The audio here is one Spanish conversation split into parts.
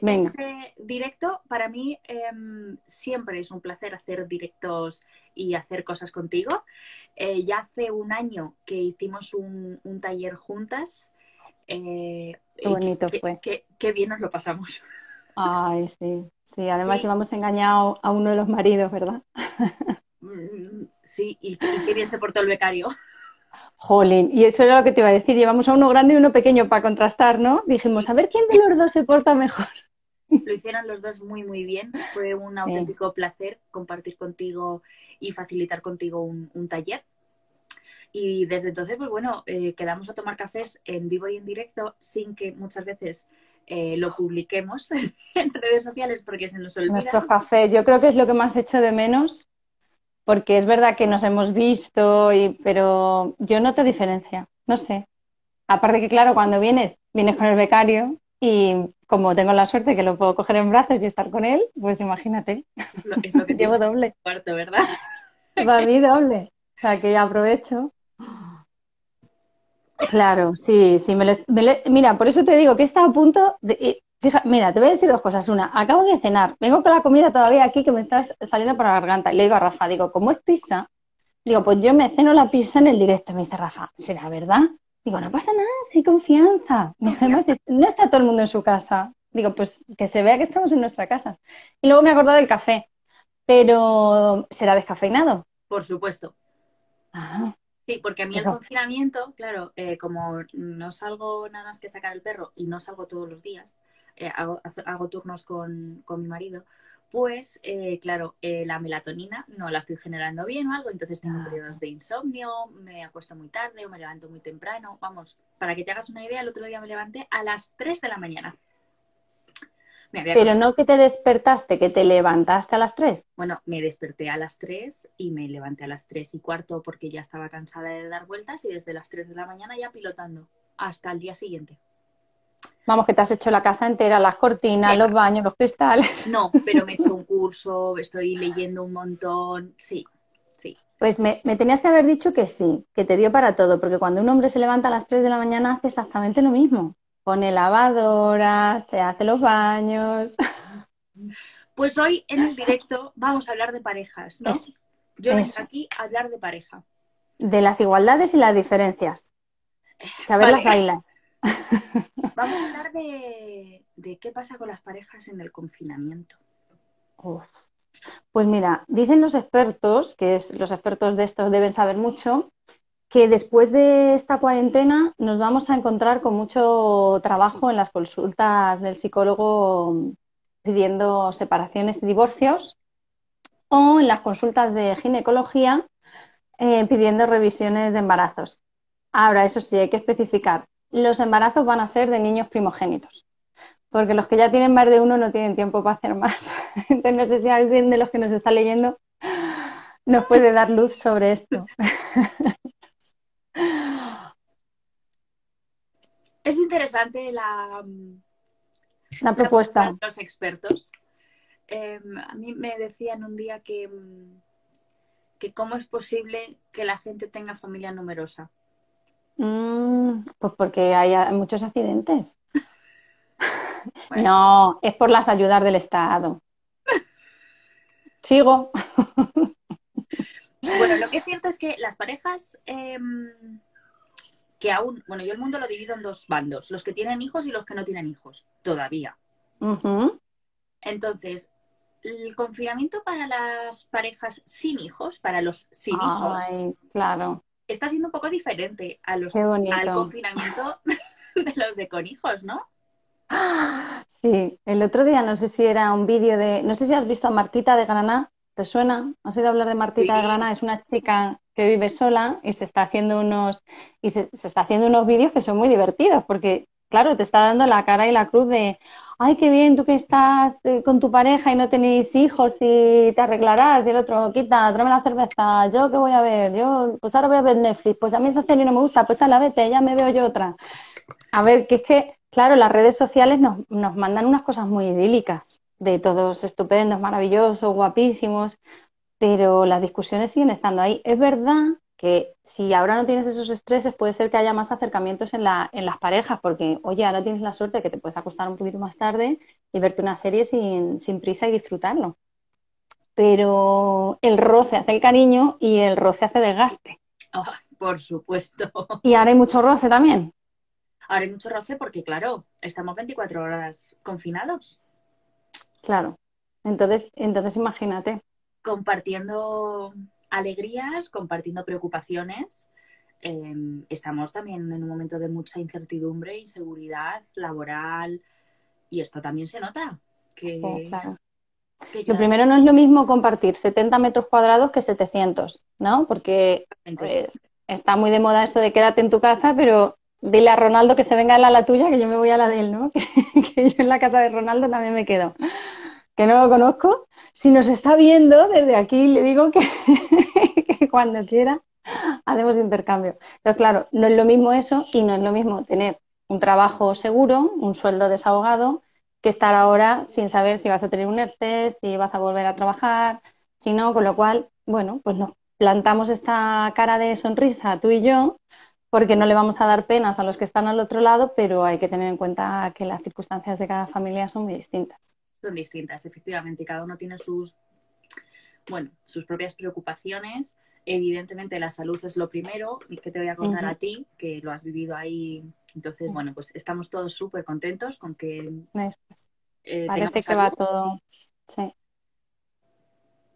este directo para mí em, siempre es un placer hacer directos y hacer cosas contigo. Eh, ya hace un año que hicimos un, taller juntas. Eh, qué bonito fue. Qué, bien nos lo pasamos. Ay, sí, sí. Además llevamos engañado a uno de los maridos, ¿verdad? Mm, sí, y, y qué bien se portó el becario. Jolín, y eso era lo que te iba a decir, llevamos a uno grande y uno pequeño para contrastar, ¿no? Dijimos, a ver quién de los dos se porta mejor. Lo hicieron los dos muy, muy bien. Fue un auténtico placer compartir contigo y facilitar contigo un, taller. Y desde entonces, pues bueno, eh, quedamos a tomar cafés en vivo y en directo sin que muchas veces eh, lo publiquemos en redes sociales porque se nos olvida. Nuestro café, yo creo que es lo que más hecho de menos porque es verdad que nos hemos visto, y, pero yo noto diferencia, no sé. Aparte que, claro, cuando vienes, vienes con el becario y como tengo la suerte que lo puedo coger en brazos y estar con él, pues imagínate. Es lo, que llevo doble. Cuarto, ¿verdad? Para mí doble. O sea, que ya aprovecho. Claro, sí, sí. Me mira, por eso te digo que está a punto de, Fija, mira, te voy a decir dos cosas. Una, acabo de cenar, vengo con la comida todavía aquí que me estás saliendo por la garganta. Y le digo a Rafa, digo, ¿cómo es pizza? Digo, pues yo me ceno la pizza en el directo. Me dice Rafa, ¿será verdad? Digo, no pasa nada, sí, confianza. además, no está todo el mundo en su casa. Digo, pues que se vea que estamos en nuestra casa. Y luego me he acordado del café. Pero, ¿será descafeinado? Por supuesto. Ah. Sí, porque a mí el confinamiento, claro, eh, como no salgo nada más que sacar el perro y no salgo todos los días, eh, hago, turnos con, mi marido, pues eh, claro, eh, la melatonina no la estoy generando bien o algo, entonces tengo ah. periodos de insomnio, me acuesto muy tarde o me levanto muy temprano. Vamos, para que te hagas una idea, el otro día me levanté a las 3 de la mañana. Pero no que te despertaste, que te levantaste a las 3. Bueno, me desperté a las 3 y me levanté a las 3 y cuarto porque ya estaba cansada de dar vueltas y desde las 3 de la mañana ya pilotando hasta el día siguiente. Vamos, que te has hecho la casa entera, las cortinas, los baños, los cristales. No, pero me he hecho un curso, estoy leyendo un montón, sí, sí. Pues me, tenías que haber dicho que sí, que te dio para todo, porque cuando un hombre se levanta a las 3 de la mañana hace exactamente lo mismo. Pone lavadora, se hace los baños. Pues hoy en el directo vamos a hablar de parejas, ¿no? Yo vengo aquí a hablar de pareja. De las igualdades y las diferencias. a ver las bailas. Vamos a hablar de, qué pasa con las parejas en el confinamiento. Pues mira, dicen los expertos, que los expertos de esto deben saber mucho, que después de esta cuarentena nos vamos a encontrar con mucho trabajo en las consultas del psicólogo pidiendo separaciones y divorcios o en las consultas de ginecología eh, pidiendo revisiones de embarazos. Ahora, eso sí, hay que especificar los embarazos van a ser de niños primogénitos, porque los que ya tienen más de uno no tienen tiempo para hacer más. Entonces, no sé si alguien de los que nos está leyendo nos puede dar luz sobre esto. Es interesante la, la propuesta. de los expertos. Em, a mí me decían un día que, que cómo es posible que la gente tenga familia numerosa. Mm, pues porque hay muchos accidentes. No, es por las ayudas del Estado. Sigo. Bueno, lo que es cierto es que las parejas em, que aún, bueno, yo el mundo lo divido en dos bandos, los que tienen hijos y los que no tienen hijos, todavía. Entonces, el confinamiento para las parejas sin hijos, para los sin hijos, claro está siendo un poco diferente a los, al confinamiento de los de con hijos, ¿no? Sí, el otro día no sé si era un vídeo de, no sé si has visto a Martita de Granada, ¿te suena? ¿Has oído hablar de Martita de Granada? Es una chica que vive sola y se está haciendo unos y se está haciendo unos vídeos que son muy divertidos porque claro, te está dando la cara y la cruz de, ay, qué bien, tú que estás eh, con tu pareja y no tenéis hijos y te arreglarás, y el otro, quita, tráeme la cerveza, yo qué voy a ver, yo, pues ahora voy a ver Netflix, pues a mí esa serie no me gusta, pues a la vete, ya me veo yo otra. A ver, que es que, claro, las redes sociales nos, nos mandan unas cosas muy idílicas, de todos estupendos, maravillosos, guapísimos, pero las discusiones siguen estando ahí. Es verdad que si ahora no tienes esos estreses, puede ser que haya más acercamientos en, la, en las parejas, porque, oye, ahora tienes la suerte de que te puedes acostar un poquito más tarde y verte una serie sin, sin prisa y disfrutarlo. Pero el roce hace el cariño y el roce hace desgaste. Oh, por supuesto. Y ahora hay mucho roce también. Ahora hay mucho roce porque, claro, estamos 24 horas confinados. Claro. Entonces, entonces imagínate. Compartiendo alegrías, compartiendo preocupaciones. Em, estamos también en un momento de mucha incertidumbre, inseguridad laboral y esto también se nota. Que, Lo primero no es lo mismo compartir 70 metros cuadrados que 700, ¿no? Porque pues, está muy de moda esto de quédate en tu casa, pero dile a Ronaldo que se venga a la tuya, que yo me voy a la de él, ¿no? que yo en la casa de Ronaldo también me quedo. Que no lo conozco, si nos está viendo desde aquí, le digo que, cuando quiera hacemos intercambio. Entonces, claro, no es lo mismo eso y no es lo mismo tener un trabajo seguro, un sueldo desahogado, que estar ahora sin saber si vas a tener un ERTE, si vas a volver a trabajar, si no, con lo cual, bueno, pues nos plantamos esta cara de sonrisa tú y yo, porque no le vamos a dar penas a los que están al otro lado, pero hay que tener en cuenta que las circunstancias de cada familia son muy distintas son distintas, efectivamente, cada uno tiene sus, bueno, sus propias preocupaciones. Evidentemente la salud es lo primero, y que te voy a contar a ti, que lo has vivido ahí. Entonces, bueno, pues estamos todos súper contentos con que... Eh, Parece que va todo... Sí.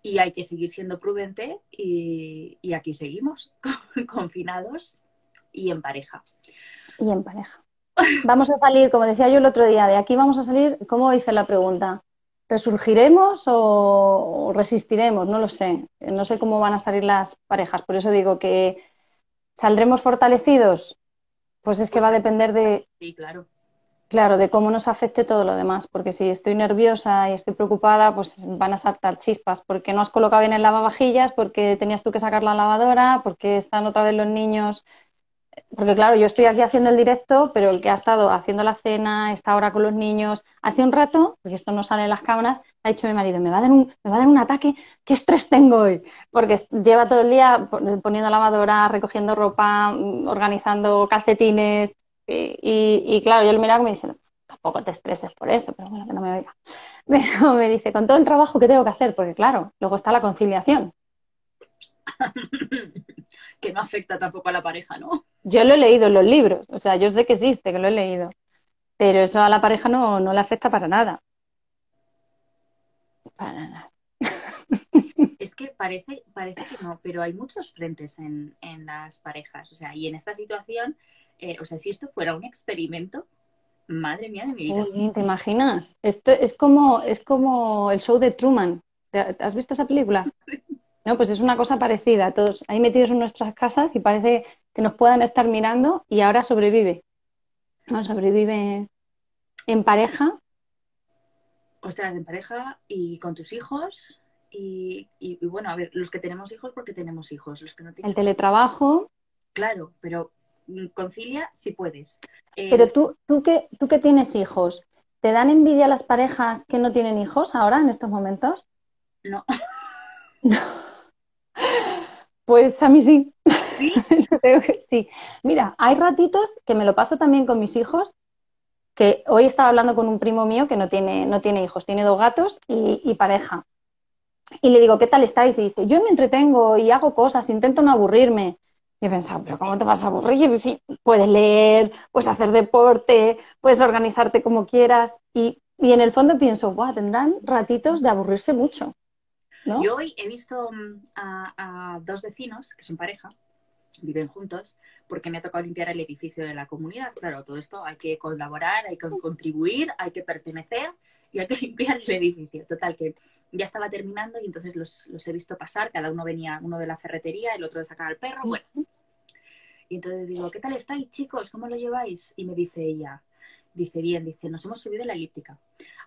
Y hay que seguir siendo prudente y, y aquí seguimos, confinados y en pareja. Y en pareja. Vamos a salir, como decía yo el otro día, de aquí vamos a salir, ¿cómo hice la pregunta? ¿Resurgiremos o resistiremos? No lo sé. No sé cómo van a salir las parejas. Por eso digo que saldremos fortalecidos. Pues es que va a depender de. Sí, claro. Claro, de cómo nos afecte todo lo demás. Porque si estoy nerviosa y estoy preocupada, pues van a saltar chispas. Porque no has colocado bien el lavavajillas, porque tenías tú que sacar la lavadora, porque están otra vez los niños porque claro, yo estoy aquí haciendo el directo, pero el que ha estado haciendo la cena, está ahora con los niños, hace un rato, porque esto no sale en las cámaras, ha dicho mi marido, me va a dar un, me va a dar un ataque, ¿qué estrés tengo hoy? Porque lleva todo el día poniendo lavadora, recogiendo ropa, mm, organizando calcetines, y, claro, yo lo miraba y me dice, tampoco te estreses por eso, pero bueno, que no me oiga. Pero me dice, con todo el trabajo que tengo que hacer, porque claro, luego está la conciliación. que no afecta tampoco a la pareja, ¿no? Yo lo he leído en los libros, o sea, yo sé que existe, que lo he leído, pero eso a la pareja no, no le afecta para nada. Para nada. Es que parece, parece que no, pero hay muchos frentes en, en las parejas, o sea, y en esta situación, eh, o sea, si esto fuera un experimento, madre mía de mi vida. ¿Te imaginas? Esto es como, es como el show de Truman. ¿Has visto esa película? Sí. No, pues es una cosa parecida. Todos ahí metidos en nuestras casas y parece que nos puedan estar mirando y ahora sobrevive. No, sobrevive en pareja. Ostras, en pareja y con tus hijos. Y, bueno, a ver, los que tenemos hijos porque tenemos hijos. Los que no tienen... El teletrabajo. Claro, pero concilia si puedes. Eh, pero tú, tú, que, tú que tienes hijos, ¿te dan envidia las parejas que no tienen hijos ahora, en estos momentos? No. No. Pues a mí sí. ¿Sí? Mira, hay ratitos que me lo paso también con mis hijos, que hoy estaba hablando con un primo mío que no tiene, no tiene hijos, tiene dos gatos y, pareja. Y le digo, ¿qué tal estáis? Y dice, yo me entretengo y hago cosas, intento no aburrirme. Y he pensado, pero ¿cómo te vas a aburrir? Si puedes leer, puedes hacer deporte, puedes organizarte como quieras. Y, y en el fondo pienso, Buah, tendrán ratitos de aburrirse mucho. Yo hoy he visto mm, a, dos vecinos, que son pareja, viven juntos, porque me ha tocado limpiar el edificio de la comunidad. Claro, todo esto hay que colaborar, hay que contribuir, hay que pertenecer y hay que limpiar el edificio. Total, que ya estaba terminando y entonces los, he visto pasar, cada uno venía, uno de la ferretería, el otro de sacar al perro, bueno. Y entonces digo, ¿qué tal estáis, chicos? ¿Cómo lo lleváis? Y me dice ella, dice, bien, dice, nos hemos subido la elíptica.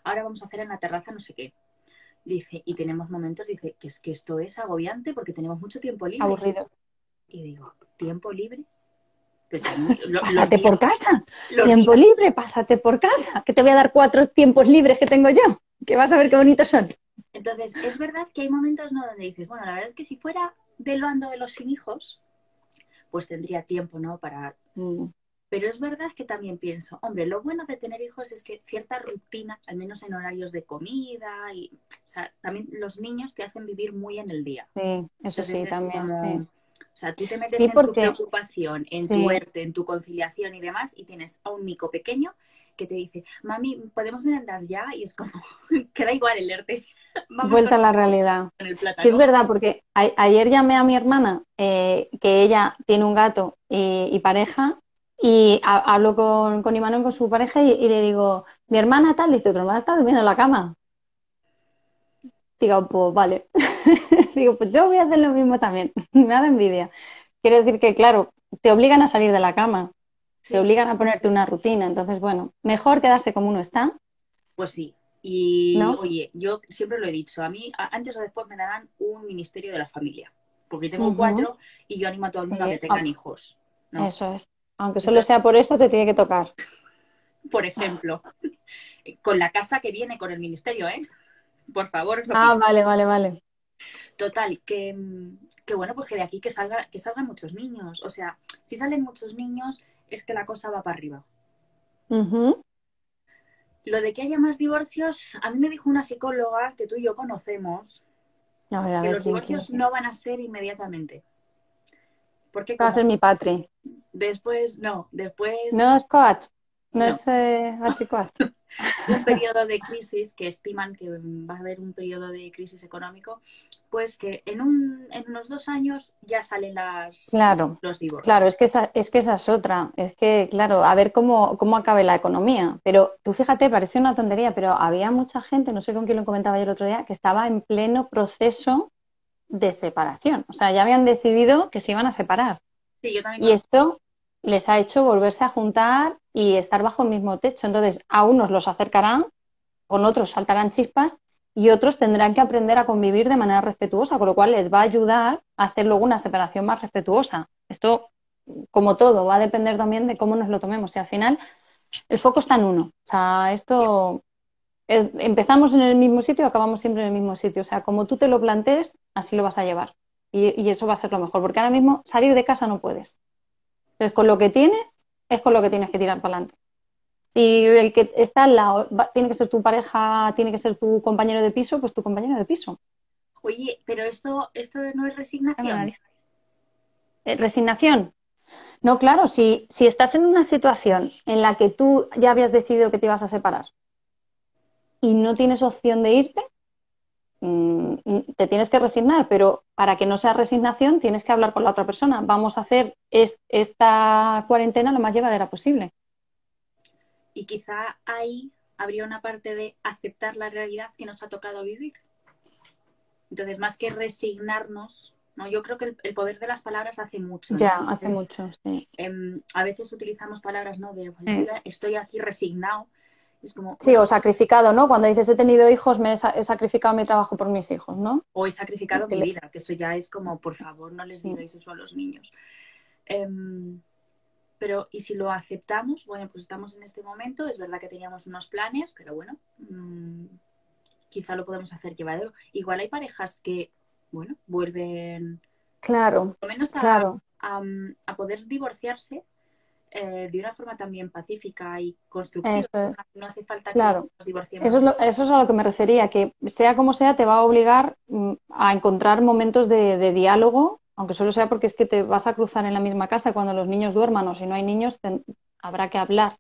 Ahora vamos a hacer en la terraza no sé qué. Dice, y tenemos momentos, dice, que es que esto es agobiante porque tenemos mucho tiempo libre. Aburrido. Y digo, ¿tiempo libre? Pues pásate por casa. tiempo libre, pásate por casa. Que te voy a dar cuatro tiempos libres que tengo yo. Que vas a ver qué bonitos son. Entonces, es verdad que hay momentos ¿no? donde dices, bueno, la verdad es que si fuera de lo ando de los sin hijos, pues tendría tiempo, ¿no? Para... Mm. Pero es verdad que también pienso, hombre, lo bueno de tener hijos es que cierta rutina, al menos en horarios de comida, y, o sea, también los niños te hacen vivir muy en el día. Sí, eso sí, también. O sea, tú te metes en tu preocupación, en tu muerte, en tu conciliación y demás, y tienes a un mico pequeño que te dice, mami, ¿podemos merendar ya? Y es como, queda igual el ERTE. Vuelta a la realidad. Sí, es verdad, porque ayer llamé a mi hermana, eh, que ella tiene un gato y, pareja, y hablo con, con Imanol, con su pareja, y, le digo, mi hermana tal, dice, tu hermana está durmiendo en la cama. Digo, pues vale. digo, pues yo voy a hacer lo mismo también. Me da envidia. Quiero decir que, claro, te obligan a salir de la cama. Te obligan a ponerte una rutina. Entonces, bueno, mejor quedarse como uno está. Pues sí. Y oye, yo siempre lo he dicho, a mí antes o después me darán un ministerio de la familia, porque tengo cuatro y yo animo a todo el mundo a que tengan hijos. Eso es. Aunque solo sea por eso, te tiene que tocar. Por ejemplo, con la casa que viene con el ministerio, ¿eh? Por favor. ah, vale, vale, vale. Total, que, que, bueno, pues que de aquí que salga, que salgan muchos niños. O sea, si salen muchos niños, es que la cosa va para arriba. Lo de que haya más divorcios, a mí me dijo una psicóloga que tú y yo conocemos que los divorcios no van a ser inmediatamente. Porque va a ser mi patri. Después, no, después. No es coach, no, es eh, un periodo de crisis, que estiman que va a haber un periodo de crisis económico, pues que en, un, en unos dos años ya salen las, claro, los divorcios. Claro, es que, esa, es que esa es otra. Es que, claro, a ver cómo, cómo acabe la economía. Pero tú fíjate, parece una tontería, pero había mucha gente, no sé con quién lo comentaba yo el otro día, que estaba en pleno proceso de separación. O sea, ya habían decidido que se iban a separar. Sí, yo también. Y esto les ha hecho volverse a juntar y estar bajo el mismo techo. Entonces, a unos los acercarán, con otros saltarán chispas y otros tendrán que aprender a convivir de manera respetuosa, con lo cual les va a ayudar a hacer luego una separación más respetuosa. Esto, como todo, va a depender también de cómo nos lo tomemos. Y al final, el foco está en uno. O sea, esto empezamos en el mismo sitio y acabamos siempre en el mismo sitio. O sea, como tú te lo plantees, así lo vas a llevar. y eso va a ser lo mejor, porque ahora mismo salir de casa no puedes. Entonces, con lo que tienes, es con lo que tienes que tirar para adelante. Si el que está al lado tiene que ser tu pareja, tiene que ser tu compañero de piso, pues tu compañero de piso. Oye, pero esto, esto no es resignación. Eh, ¿Resignación? No, claro, si, si estás en una situación en la que tú ya habías decidido que te ibas a separar y no tienes opción de irte, Mm, te tienes que resignar, pero para que no sea resignación tienes que hablar con la otra persona. Vamos a hacer esta cuarentena lo más llevadera posible. Y quizá ahí habría una parte de aceptar la realidad que nos ha tocado vivir. Entonces, más que resignarnos, ¿no? yo creo que el, poder de las palabras hace mucho. Ya, hace mucho, sí. Em, a veces utilizamos palabras ¿no? de pues, estoy aquí resignado, sí, o sacrificado, ¿no? Cuando dices he tenido hijos, me he, sacrificado mi trabajo por mis hijos, ¿no? O he sacrificado mi vida, que eso ya es como, por favor, no les digáis eso a los niños. Em, pero, ¿y si lo aceptamos? Bueno, pues estamos en este momento, es verdad que teníamos unos planes, pero bueno, mm, quizá lo podemos hacer llevadero. Igual hay parejas que, bueno, vuelven... Claro, por lo menos claro. a poder divorciarse eh, de una forma también pacífica y constructiva. No hace falta que nos divorciemos. Eso es, eso es a lo que me refería, que sea como sea, te va a obligar mm, a encontrar momentos de, diálogo, aunque solo sea porque es que te vas a cruzar en la misma casa cuando los niños duerman o si no hay niños, habrá que hablar.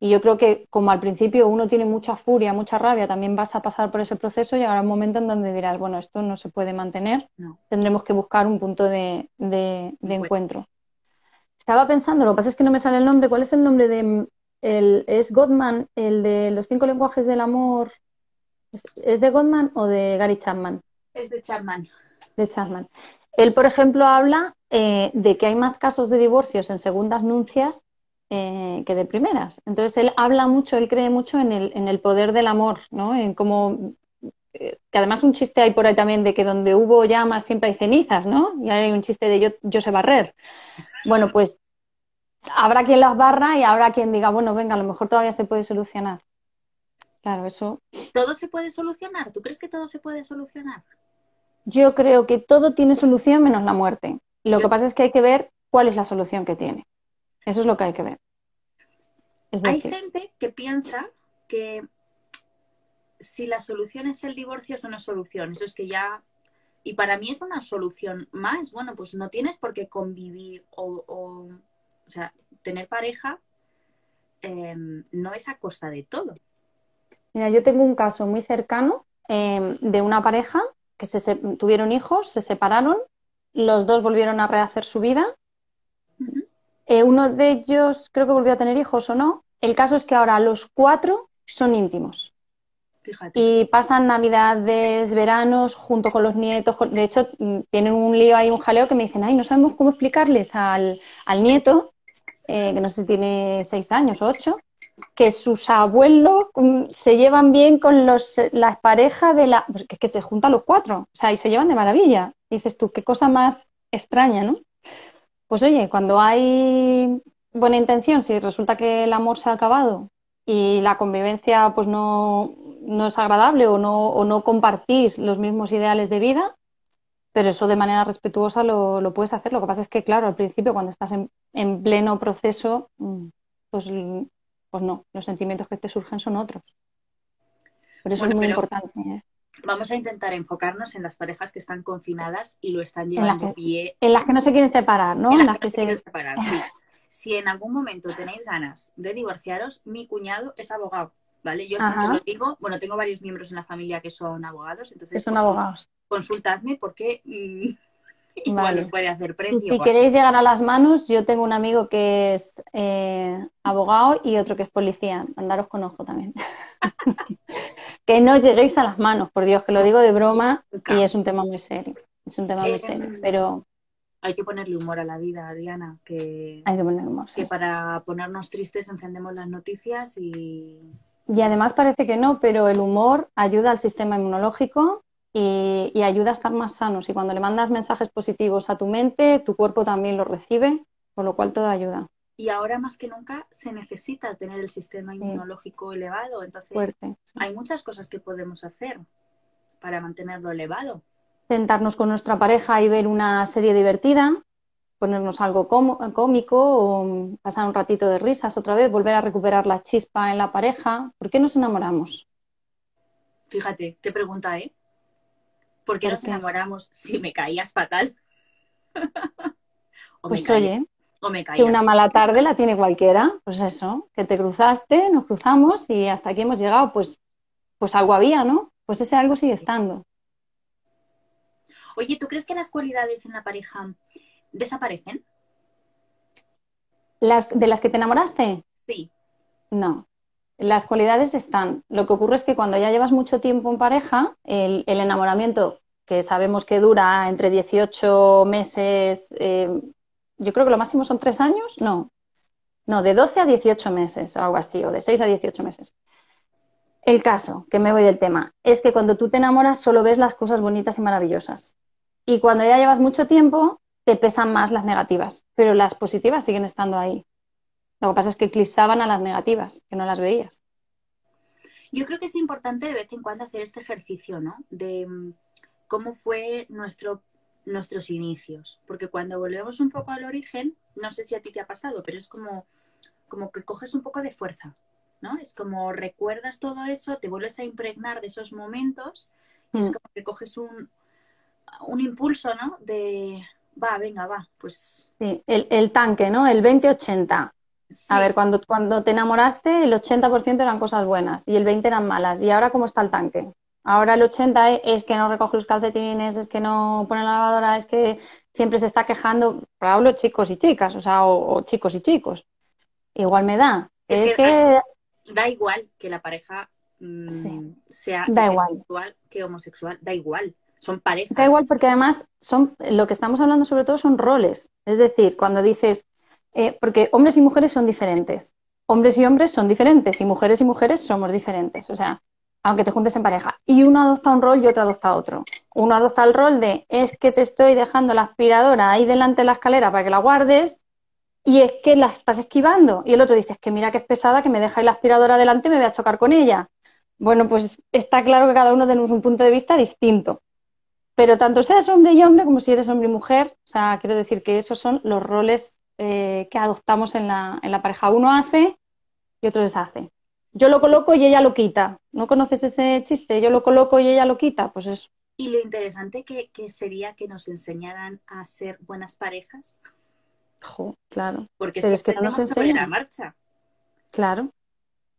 Y yo creo que como al principio uno tiene mucha furia, mucha rabia, también vas a pasar por ese proceso y llegará un momento en donde dirás, bueno, esto no se puede mantener, tendremos que buscar un punto de, encuentro. Estaba pensando, lo que pasa es que no me sale el nombre. ¿Cuál es el nombre de el, es Gottman, el de los cinco lenguajes del amor? ¿Es, de Gottman o de Gary Chapman? Es de Chapman. De Chapman. Él, por ejemplo, habla eh, de que hay más casos de divorcios en segundas nuncias eh, que de primeras. Entonces, él habla mucho, él cree mucho en el, en el poder del amor, ¿no? En cómo que además un chiste hay por ahí también de que donde hubo llamas siempre hay cenizas, ¿no? Y hay un chiste de yo, yo sé barrer. Bueno, pues habrá quien las barra y habrá quien diga, bueno, venga, a lo mejor todavía se puede solucionar. Claro, eso. ¿Todo se puede solucionar? ¿Tú crees que todo se puede solucionar? Yo creo que todo tiene solución menos la muerte. Lo que pasa es que hay que ver cuál es la solución que tiene. Eso es lo que hay que ver. hay gente que piensa que si la solución es el divorcio es una solución. Eso es que ya... Y para mí es una solución más. Bueno, pues no tienes por qué convivir o, o, o sea, tener pareja em, no es a costa de todo. Mira, yo tengo un caso muy cercano em, de una pareja que se, tuvieron hijos, se separaron, los dos volvieron a rehacer su vida. Eh, uno de ellos creo que volvió a tener hijos o no. El caso es que ahora los cuatro son íntimos. Y pasan navidades, veranos junto con los nietos. De hecho, mm, tienen un lío ahí, un jaleo que me dicen, ay, no sabemos cómo explicarles al, nieto, eh, que no sé si tiene seis años o ocho, que sus abuelos mm, se llevan bien con los, las parejas de la... Pues que se juntan los cuatro, o sea, y se llevan de maravilla. dices tú, qué cosa más extraña, ¿no? Pues oye, cuando hay buena intención, si resulta que el amor se ha acabado y la convivencia pues no, no es agradable o no, o no compartís los mismos ideales de vida, pero eso de manera respetuosa lo, lo, puedes hacer. Lo que pasa es que, claro, al principio, cuando estás en, en pleno proceso, mm, pues, pues no, los sentimientos que te surgen son otros. Por eso es muy importante. ¿eh? Vamos a intentar enfocarnos en las parejas que están confinadas y lo están llevando en. En las que no se quieren separar, ¿no? En las, que, se quieren separar, sí. Si en algún momento tenéis ganas de divorciaros, mi cuñado es abogado ¿vale? Yo sí lo digo, bueno, tengo varios miembros en la familia que son abogados, entonces... son abogados. Consultadme porque mm, igual puede hacer precio. si queréis llegar a las manos, yo tengo un amigo que es eh, abogado y otro que es policía. Andaros con ojo también. que no lleguéis a las manos, por Dios, que lo digo de broma y es un tema muy serio. Es un tema muy serio, eh, pero hay que ponerle humor a la vida, Diana, que, hay que, poner humor, que para ponernos tristes encendemos las noticias y, y además parece que no, pero el humor ayuda al sistema inmunológico y, ayuda a estar más sanos. Y cuando le mandas mensajes positivos a tu mente, tu cuerpo también lo recibe, por lo cual todo ayuda. Y ahora más que nunca se necesita tener el sistema inmunológico elevado. Entonces, hay muchas cosas que podemos hacer para mantenerlo elevado. Sentarnos con nuestra pareja y ver una serie divertida, ponernos algo cómico o pasar un ratito de risas otra vez, volver a recuperar la chispa en la pareja. ¿Por qué nos enamoramos? Fíjate, qué pregunta, ¿eh? ¿Por qué nos enamoramos si me caías fatal? o pues oye, que una mala tarde la tiene cualquiera, pues eso, que te cruzaste, nos cruzamos y hasta aquí hemos llegado, pues, pues algo había, ¿no? Pues ese algo sigue estando. Oye, ¿tú crees que las cualidades en la pareja desaparecen? ¿Las, ¿De las que te enamoraste? Sí. No. Las cualidades están. Lo que ocurre es que cuando ya llevas mucho tiempo en pareja, el, enamoramiento, que sabemos que dura entre 18 meses, eh, yo creo que lo máximo son tres años, no. No, de 12 a 18 meses, algo así, o de 6 a 18 meses. El caso, que me voy del tema, es que cuando tú te enamoras solo ves las cosas bonitas y maravillosas. Y cuando ya llevas mucho tiempo, te pesan más las negativas, pero las positivas siguen estando ahí. Lo que pasa es que eclipsaban a las negativas, que no las veías. Yo creo que es importante de vez en cuando hacer este ejercicio, ¿no? De mm, cómo fue nuestro, nuestros inicios. Porque cuando volvemos un poco al origen, no sé si a ti te ha pasado, pero es como, como que coges un poco de fuerza, ¿no? Es como recuerdas todo eso, te vuelves a impregnar de esos momentos y es mm. como que coges un, un impulso, ¿no? De, va, venga, va, pues... Sí, el, tanque, ¿no? El 20-80. A ver, cuando, cuando te enamoraste, el 80% eran cosas buenas y el 20% eran malas. ¿Y ahora cómo está el tanque? Ahora el 80% es que no recoge los calcetines, es que no pone la lavadora, es que siempre se está quejando. Pero hablo chicos y chicas, o sea, o, chicos y chicos. Igual me da. Es, que, da igual que la pareja mm, sea da igual. que homosexual, da igual son parejas. Da igual porque además son lo que estamos hablando sobre todo son roles. Es decir, cuando dices, eh, porque hombres y mujeres son diferentes. Hombres y hombres son diferentes y mujeres y mujeres somos diferentes. O sea, aunque te juntes en pareja. Y uno adopta un rol y otro adopta otro. Uno adopta el rol de es que te estoy dejando la aspiradora ahí delante de la escalera para que la guardes y es que la estás esquivando. Y el otro dice, es que mira que es pesada, que me deja ahí la aspiradora delante y me voy a chocar con ella. Bueno, pues está claro que cada uno tenemos un punto de vista distinto. Pero tanto seas hombre y hombre como si eres hombre y mujer, o sea, quiero decir que esos son los roles eh, que adoptamos en la, en la pareja. Uno hace y otro deshace. Yo lo coloco y ella lo quita. ¿No conoces ese chiste? Yo lo coloco y ella lo quita. Pues eso. Y lo interesante que, sería que nos enseñaran a ser buenas parejas. claro. Porque es que, no nos enseñan. la marcha. Claro.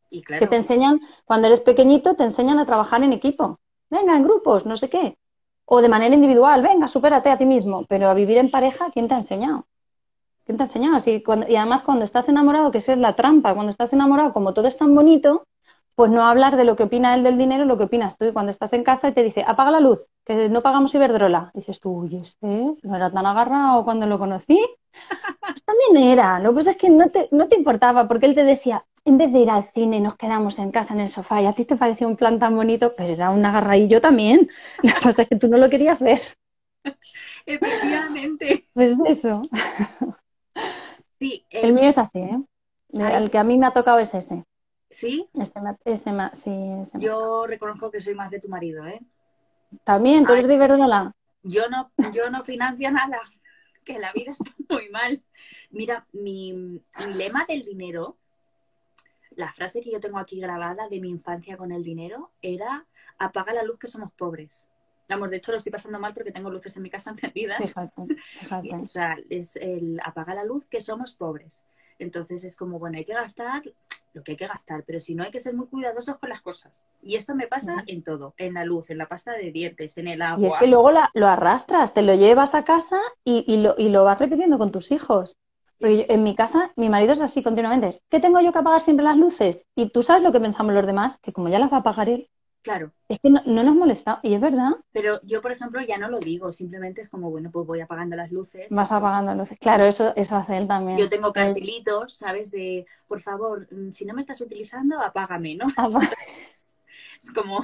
Y claro. Que te enseñan, cuando eres pequeñito, te enseñan a trabajar en equipo. Venga, en grupos, no sé qué. O de manera individual, venga, supérate a ti mismo. Pero a vivir en pareja, ¿quién te ha enseñado? ¿Quién te ha enseñado? cuando, y además cuando estás enamorado, que esa es la trampa, cuando estás enamorado, como todo es tan bonito, pues no hablar de lo que opina él del dinero, lo que opinas tú. Y cuando estás en casa y te dice, apaga la luz, que no pagamos Iberdrola. Dices tú, uy, este no era tan agarrado cuando lo conocí. Pues también era. Lo que pasa es que no te, no te importaba, porque él te decía, en vez de ir al cine, nos quedamos en casa en el sofá y a ti te parecía un plan tan bonito, pero era un agarradillo también. Lo que pasa es que tú no lo querías ver. Efectivamente. Pues eso. Sí, el, mío es así, ¿eh? El que a mí me ha tocado es ese. ¿Sí? Ese, ese, sí, Yo reconozco que soy más de tu marido, ¿eh? También, tú eres de Iberdrola. Yo no, yo no financio nada, que la vida está muy mal. Mira, mi, mi lema del dinero, la frase que yo tengo aquí grabada de mi infancia con el dinero era apaga la luz que somos pobres. Vamos, de hecho lo estoy pasando mal porque tengo luces en mi casa encendidas. Fíjate, fíjate. O sea, es el apagar la luz que somos pobres. Entonces es como, bueno, hay que gastar lo que hay que gastar, pero si no hay que ser muy cuidadosos con las cosas. Y esto me pasa en todo, en la luz, en la pasta de dientes, en el agua. Y es que luego lo arrastras, te lo llevas a casa y, lo, y lo vas repitiendo con tus hijos. Porque en mi casa, mi marido es así continuamente. ¿Qué tengo yo que apagar siempre las luces? Y tú sabes lo que pensamos los demás, que como ya las va a apagar él, Claro. Es que no, nos molesta, y es verdad. Pero yo, por ejemplo, ya no lo digo, simplemente es como, bueno, pues voy apagando las luces. Vas apagando las luces. Claro, eso, eso hace él también. Yo tengo cartelitos, ¿sabes? De, por favor, mm, si no me estás utilizando, apágame, ¿no? es como...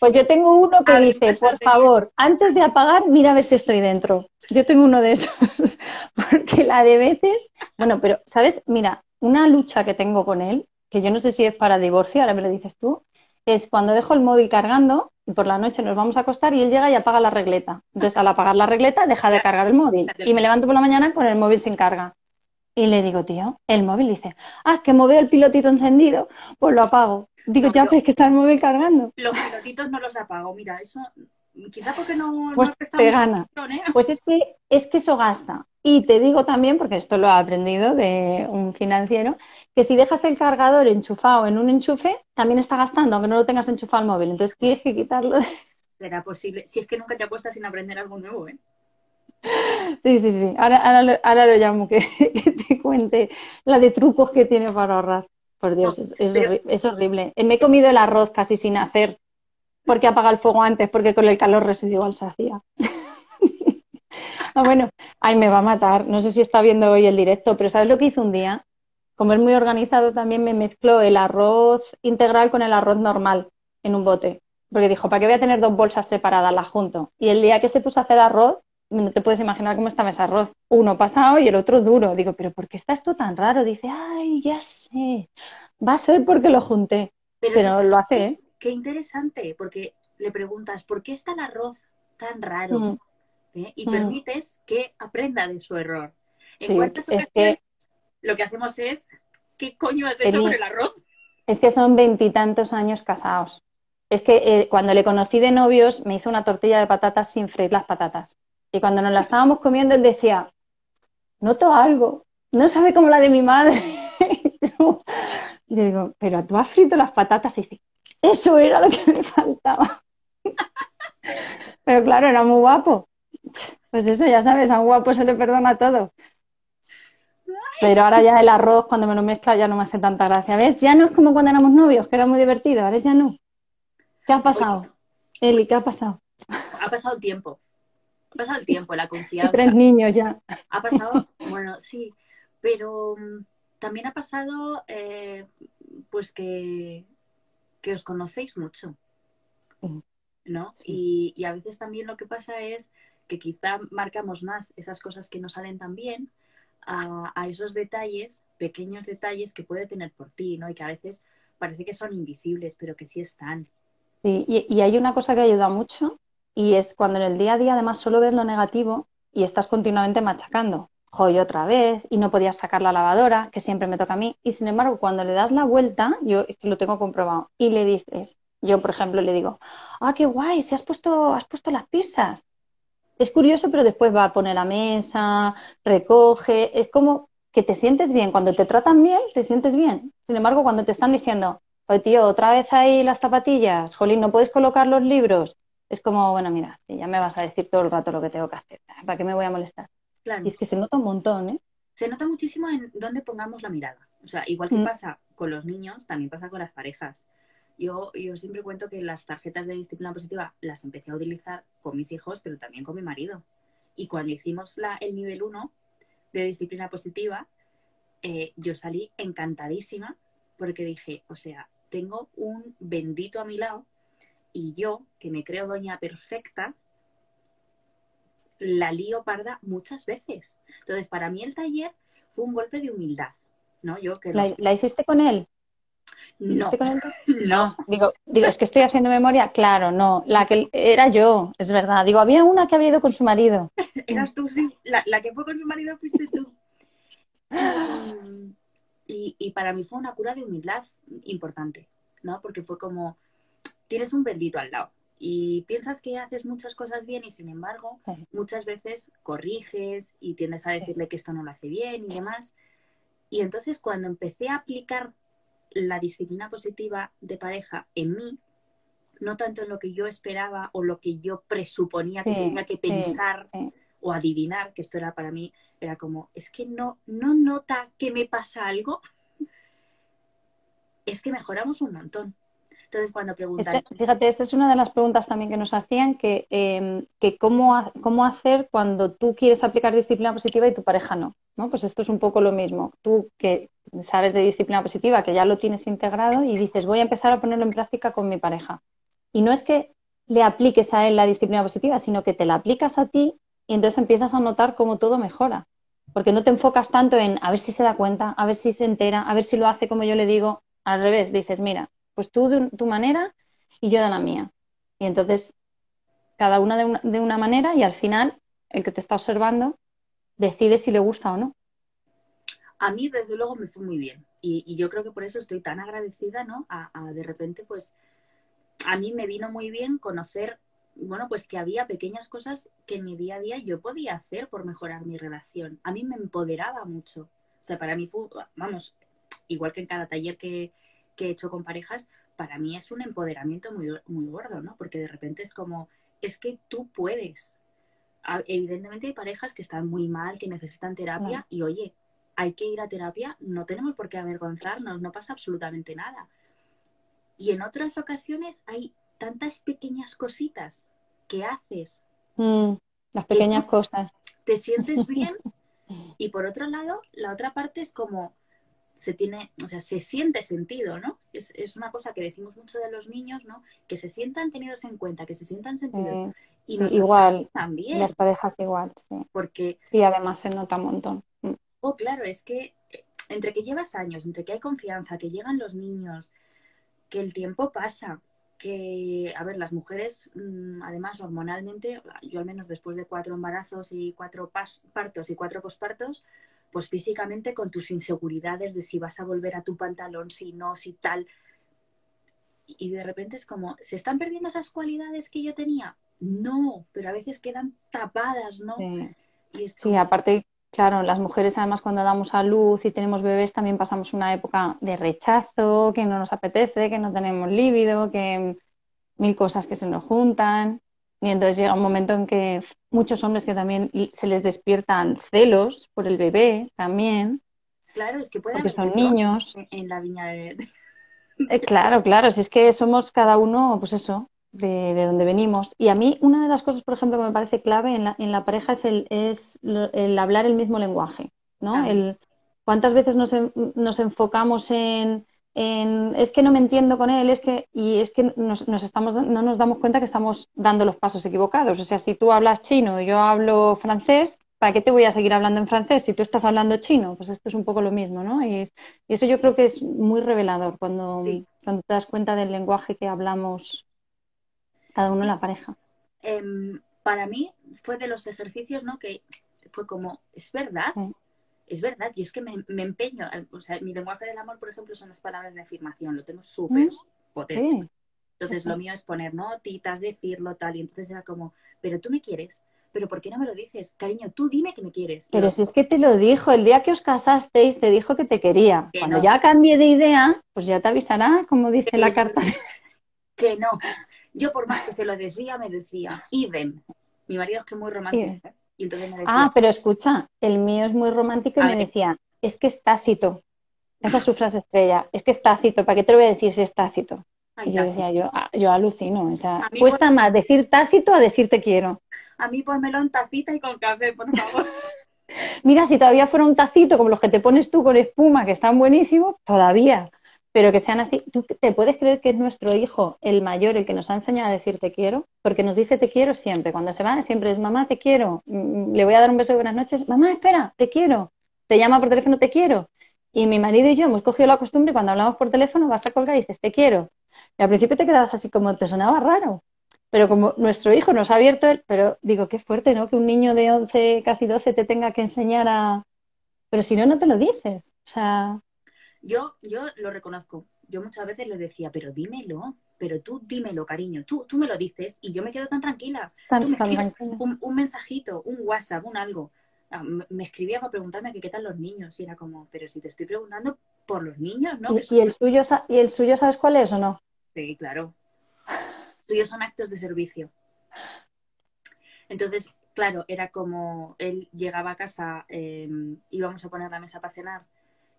Pues yo tengo uno que dice, por favor, antes de apagar, mira a ver si estoy dentro. Yo tengo uno de esos, porque la de veces... Bueno, pero, ¿sabes? Mira, una lucha que tengo con él, que yo no sé si es para divorcio, ahora me lo dices tú, es cuando dejo el móvil cargando y por la noche nos vamos a acostar y él llega y apaga la regleta. Entonces, al apagar la regleta, deja de cargar el móvil. Y me levanto por la mañana con el móvil sin carga. Y le digo, tío, el móvil dice, ah, que me veo el pilotito encendido, pues lo apago. Digo, ya, pero es que está el móvil cargando. Los pilotitos no los apago, mira, eso quizá porque no, pues te gana. ¿eh? Pues es que, es que eso gasta. Y te digo también, porque esto lo he aprendido de un financiero, que si dejas el cargador enchufado en un enchufe, también está gastando, aunque no lo tengas enchufado al móvil. Entonces tienes que quitarlo. Será posible. Si es que nunca te acuestas sin aprender algo nuevo, ¿eh? Sí, sí, sí. Ahora, ahora, lo, ahora lo llamo que, te cuente la de trucos que tiene para ahorrar. Por Dios, es, es, horrible. Me he comido el arroz casi sin hacer porque apaga el fuego antes, porque con el calor residual se hacía. ah, bueno, ay, me va a matar. No sé si está viendo hoy el directo, pero ¿sabes lo que hizo un día? Como es muy organizado, también me mezcló el arroz integral con el arroz normal en un bote. Porque dijo, ¿para qué voy a tener dos bolsas separadas? Las junto. Y el día que se puso a hacer arroz, no te puedes imaginar cómo estaba ese arroz. Uno pasado y el otro duro. Digo, ¿pero por qué está esto tan raro? Dice, ay, ya sé. Va a ser porque lo junté. Pero, lo hace, ¿eh? Qué interesante, porque le preguntas, ¿por qué está el arroz tan raro? Mm. ¿Eh? Y mm. permites que aprenda de su error. En cuántas ocasiones lo que hacemos es, ¿qué coño has hecho con el arroz? Es que son veintitantos años casados. Es que eh, cuando le conocí de novios me hizo una tortilla de patatas sin freír las patatas. Y cuando nos la estábamos comiendo él decía, noto algo, no sabe como la de mi madre. yo digo, pero tú has frito las patatas y dice, eso era lo que me faltaba. Pero claro, era muy guapo. Pues eso, ya sabes, a un guapo se le perdona todo. Pero ahora ya el arroz, cuando me lo mezcla, ya no me hace tanta gracia. ¿Ves? Ya no es como cuando éramos novios, que era muy divertido. Ahora ya no. ¿Qué ha pasado? Eli, ¿qué ha pasado? Ha pasado el tiempo. Ha pasado el tiempo, la confianza. tres niños ya. Ha pasado, bueno, sí, pero mm, también ha pasado, eh, pues que que os conocéis mucho, ¿no? Y, a veces también lo que pasa es que quizá marcamos más esas cosas que no salen tan bien a, esos detalles, pequeños detalles que puede tener por ti, ¿no? Y que a veces parece que son invisibles, pero que sí están. Sí, y, hay una cosa que ayuda mucho, y es cuando en el día a día además solo ves lo negativo y estás continuamente machacando. Joy otra vez y no podías sacar la lavadora, que siempre me toca a mí. Y sin embargo, cuando le das la vuelta, yo lo tengo comprobado, y le dices, yo por ejemplo le digo, ah, qué guay, si has puesto, has puesto las pizzas. Es curioso, pero después va a poner la mesa, recoge, es como que te sientes bien. Cuando te tratan bien, te sientes bien. Sin embargo, cuando te están diciendo, oye tío, otra vez ahí las zapatillas, Jolín, no puedes colocar los libros, es como, bueno, mira, ya me vas a decir todo el rato lo que tengo que hacer, ¿para qué me voy a molestar? Y es que se nota un montón, ¿eh? Se nota muchísimo en dónde pongamos la mirada. O sea, igual que mm. pasa con los niños, también pasa con las parejas. Yo, yo siempre cuento que las tarjetas de disciplina positiva las empecé a utilizar con mis hijos, pero también con mi marido. Y cuando hicimos la, el nivel 1 de disciplina positiva, eh, yo salí encantadísima porque dije, o sea, tengo un bendito a mi lado y yo, que me creo doña perfecta, la lío parda muchas veces. Entonces, para mí el taller fue un golpe de humildad, ¿no? Yo que ¿La, hiciste con él? No, no. Digo, digo, es que estoy haciendo memoria. Claro, no. La que era yo, es verdad. Digo, había una que había ido con su marido. Eras tú, sí. La, que fue con su marido fuiste tú. Y, y, para mí fue una cura de humildad importante, ¿no? Porque fue como, tienes un bendito al lado y piensas que haces muchas cosas bien y sin embargo muchas veces corriges y tiendes a decirle que esto no lo hace bien y demás. Y entonces cuando empecé a aplicar la disciplina positiva de pareja en mí, no tanto en lo que yo esperaba o lo que yo presuponía que tenía que pensar o adivinar, que esto era para mí, era como, es que no, no nota que me pasa algo, es que mejoramos un montón. Entonces, cuando fíjate, esta es una de las preguntas también que nos hacían, que, em, que cómo, cómo hacer cuando tú quieres aplicar disciplina positiva y tu pareja no. ¿no? Pues esto es un poco lo mismo. Tú que sabes de disciplina positiva, que ya lo tienes integrado y dices, voy a empezar a ponerlo en práctica con mi pareja. Y no es que le apliques a él la disciplina positiva, sino que te la aplicas a ti y entonces empiezas a notar cómo todo mejora. Porque no te enfocas tanto en a ver si se da cuenta, a ver si se entera, a ver si lo hace como yo le digo. Al revés, dices, mira, pues tú de tu manera y yo de la mía. Y entonces, cada una de, una de una manera y al final, el que te está observando decide si le gusta o no. A mí, desde luego, me fue muy bien. Y, yo creo que por eso estoy tan agradecida, ¿no? De repente, pues, a mí me vino muy bien conocer, bueno, pues que había pequeñas cosas que en mi día a día yo podía hacer por mejorar mi relación. A mí me empoderaba mucho. O sea, para mí fue, vamos, igual que en cada taller que, que he hecho con parejas, para mí es un empoderamiento muy, muy gordo, ¿no? Porque de repente es como, es que tú puedes. Evidentemente hay parejas que están muy mal, que necesitan terapia y oye, hay que ir a terapia, no tenemos por qué avergonzarnos, no pasa absolutamente nada. Y en otras ocasiones hay tantas pequeñas cositas que haces. Mm, las pequeñas cosas. Te sientes bien y por otro lado, la otra parte es como, se tiene, o sea, se siente sentido, ¿no? Es, es, una cosa que decimos mucho de los niños, ¿no? Que se sientan tenidos en cuenta, que se sientan sentidos. y igual, también. Las parejas igual, sí. Porque... Sí, además se nota un montón. Mm. Oh, claro, es que eh, entre que llevas años, entre que hay confianza, que llegan los niños, que el tiempo pasa, que, a ver, las mujeres, mm, además, hormonalmente, yo al menos después de cuatro embarazos y cuatro partos y cuatro pospartos, pues físicamente con tus inseguridades de si vas a volver a tu pantalón, si no, si tal. Y de repente es como, ¿se están perdiendo esas cualidades que yo tenía? No, pero a veces quedan tapadas, ¿no? Sí, sí aparte, claro, las mujeres además cuando damos a luz y tenemos bebés también pasamos una época de rechazo, que no nos apetece, que no tenemos líbido, que mil cosas que se nos juntan. Y entonces llega un momento en que muchos hombres que también se les despiertan celos por el bebé también. Claro, es que pueden porque son niños. En la viña de... Eh, claro, claro, si es que somos cada uno, pues eso, de, de, donde venimos. Y a mí una de las cosas, por ejemplo, que me parece clave en la, en la pareja es el, es el hablar el mismo lenguaje, ¿no? El, ¿Cuántas veces nos, nos enfocamos en es que no me entiendo con él, es que, y es que nos, estamos, no nos damos cuenta que estamos dando los pasos equivocados. O sea, si tú hablas chino y yo hablo francés, ¿para qué te voy a seguir hablando en francés si tú estás hablando chino? Pues esto es un poco lo mismo, ¿no? Y, eso yo creo que es muy revelador cuando, cuando te das cuenta del lenguaje que hablamos cada uno en la pareja. em, para mí fue de los ejercicios, ¿no? Que fue como, es verdad, es verdad, y es que me, empeño, o sea, mi lenguaje del amor, por ejemplo, son las palabras de afirmación, lo tengo súper potente. Entonces lo mío es poner notitas, decirlo tal, y entonces era como, pero tú me quieres, pero ¿por qué no me lo dices? Cariño, tú dime que me quieres. Pero si es que te lo dijo, el día que os casasteis te dijo que te quería. Cuando ya cambie de idea, pues ya te avisará, como dice la carta. Que no. Yo por más que se lo decía, me decía, idem. Mi marido es que es muy romántico. ¿eh? Y entonces me decía, ah, pero escucha, el mío es muy romántico y me decía, es que es tácito. Esa es su frase estrella, es que es tácito. ¿Para qué te lo voy a decir si es tácito? y yo decía, yo, ah, yo alucino. O sea, cuesta más decir tácito a decir te quiero. A mí ponmelo en tacita y con café, por favor. Mira, si todavía fuera un tacito como los que te pones tú con espuma, que están buenísimos, todavía. Pero que sean así. ¿Tú te puedes creer que es nuestro hijo, el mayor, el que nos ha enseñado a decir te quiero? Porque nos dice te quiero siempre. Cuando se va, siempre es mamá, te quiero. Mm, le voy a dar un beso de buenas noches. Mamá, espera, te quiero. Te llama por teléfono, te quiero. Y mi marido y yo hemos cogido la costumbre cuando hablamos por teléfono vas a colgar y dices te quiero. Y al principio te quedabas así como te sonaba raro. Pero como nuestro hijo nos ha abierto, el, pero digo, qué fuerte, ¿no? Que un niño de 11, casi 12 te tenga que enseñar a... Pero si no, no te lo dices. O sea... Yo, yo lo reconozco. Yo muchas veces le decía, pero dímelo, pero tú dímelo, cariño. Tú, tú me lo dices y yo me quedo tan tranquila. tú me escribes un, un, mensajito, un WhatsApp, un algo. Ah, me escribía para preguntarme qué tal los niños y era como, pero si te estoy preguntando por los niños, ¿no? ¿Y, el, suyo, ¿Y el suyo sabes cuál es o no? Sí, claro tuyos son actos de servicio. Entonces, claro, era como él llegaba a casa, em, íbamos a poner la mesa para cenar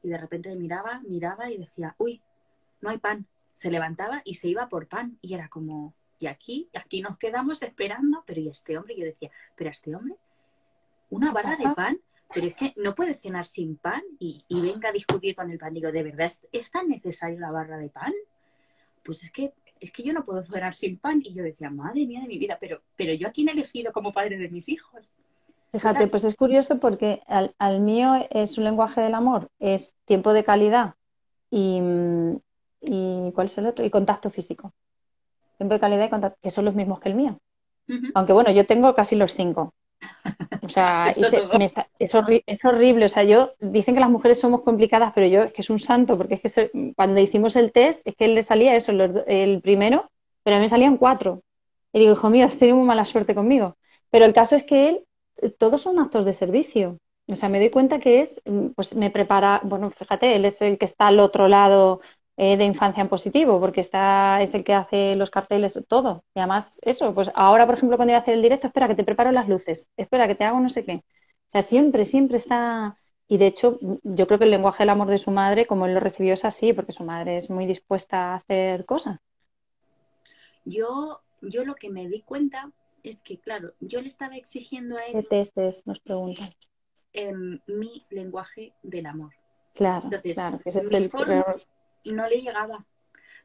y de repente miraba, miraba y decía, uy, no hay pan. Se levantaba y se iba por pan y era como, y aquí, aquí nos quedamos esperando, pero ¿y este hombre? Yo decía, pero este hombre, una barra de pan, pero es que no puede cenar sin pan y, venga a discutir con el pan. Digo, ¿de verdad es, es tan necesario la barra de pan? Pues es que es que yo no puedo cenar sin pan. Y yo decía, madre mía de mi vida, pero, pero yo a quién he elegido como padre de mis hijos. Fíjate, pues es curioso porque al, mío es un lenguaje del amor, es tiempo de calidad y, y ¿cuál es el otro? Y contacto físico. Tiempo de calidad y contacto, que son los mismos que el mío. Aunque bueno, yo tengo casi los cinco. O sea, es, horrible. O sea, yo dicen que las mujeres somos complicadas, pero yo es que es un santo, porque es que cuando hicimos el test, es que él le salía eso, el primero, pero a mí me salían cuatro. Y digo, hijo mío, has tenido muy mala suerte conmigo. Pero el caso es que él, todos son actos de servicio. O sea, me doy cuenta que es, mm, pues me prepara, bueno, fíjate, él es el que está al otro lado eh, de infancia en positivo, porque está, es el que hace los carteles, todo. Y además, eso, pues ahora, por ejemplo, cuando voy a hacer el directo, espera que te preparo las luces, espera que te hago no sé qué. O sea, siempre, siempre está. Y de hecho, yo creo que el lenguaje del amor de su madre, como él lo recibió, es así, porque su madre es muy dispuesta a hacer cosas. Yo, yo lo que me di cuenta es que, claro, yo le estaba exigiendo a él. ¿Qué testes? Nos preguntan. mi lenguaje del amor. Claro, claro, que ese es el, no le llegaba.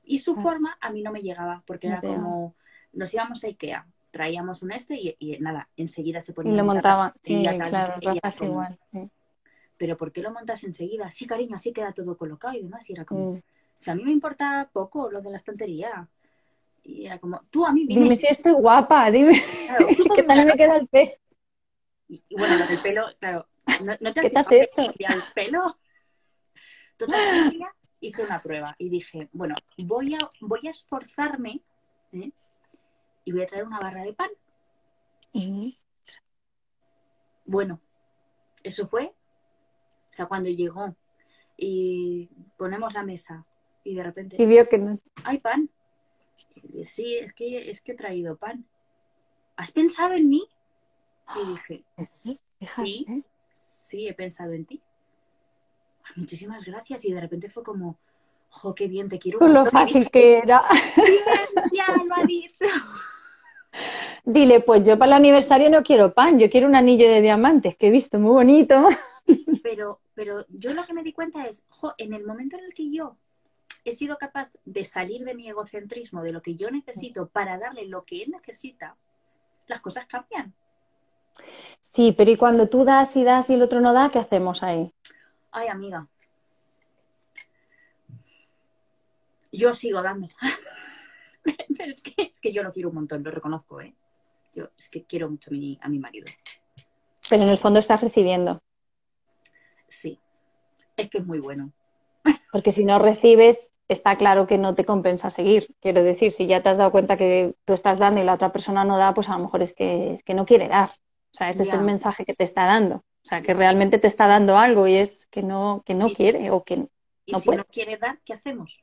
Y su ah. forma a mí no me llegaba, porque era como, nos íbamos a Ikea, traíamos un este y, nada, enseguida se ponía. Y lo montaba, sí, claro, igual. Pero ¿por qué lo montas enseguida? Sí, cariño, así queda todo colocado y demás. Y era como, si a mí me importa poco lo de la estantería. Y era como, tú a mí dime. Dime si estoy guapa, dime. ¿Qué tal me queda el pelo? Y, bueno, lo del pelo, claro. ¿No, te ¿Qué te has hecho? El pelo. Total, hice una prueba y dije, bueno, voy a, voy a esforzarme ¿eh? y voy a traer una barra de pan. Bueno, eso fue, o sea, cuando llegó y ponemos la mesa y de repente... Y vio que no. Hay pan. Sí, es que, es que he traído pan. ¿Has pensado en mí? Y dije, sí, sí, he pensado en ti muchísimas gracias. Y de repente fue como, jo, qué bien, te quiero. Con lo fácil que era. ya lo ha dicho. Dile, pues yo para el aniversario no quiero pan, yo quiero un anillo de diamantes que he visto muy bonito. Pero, pero yo lo que me di cuenta es, jo, en el momento en el que yo he sido capaz de salir de mi egocentrismo, de lo que yo necesito para darle lo que él necesita, las cosas cambian. Sí, pero ¿y cuando tú das y das y el otro no da, qué hacemos ahí? Ay, amiga. Yo sigo dando. Pero es que, es que yo lo quiero un montón, lo reconozco, ¿eh? yo es que quiero mucho a mi, a mi marido. Pero en el fondo estás recibiendo. Sí, es que es muy bueno. Porque si no recibes, está claro que no te compensa seguir. Quiero decir, si ya te has dado cuenta que tú estás dando y la otra persona no da, pues a lo mejor es que, es que no quiere dar. O sea, ese es el mensaje que te está dando. O sea, que realmente te está dando algo y es que no, que no quiere o que ¿Y si no quiere dar, qué hacemos?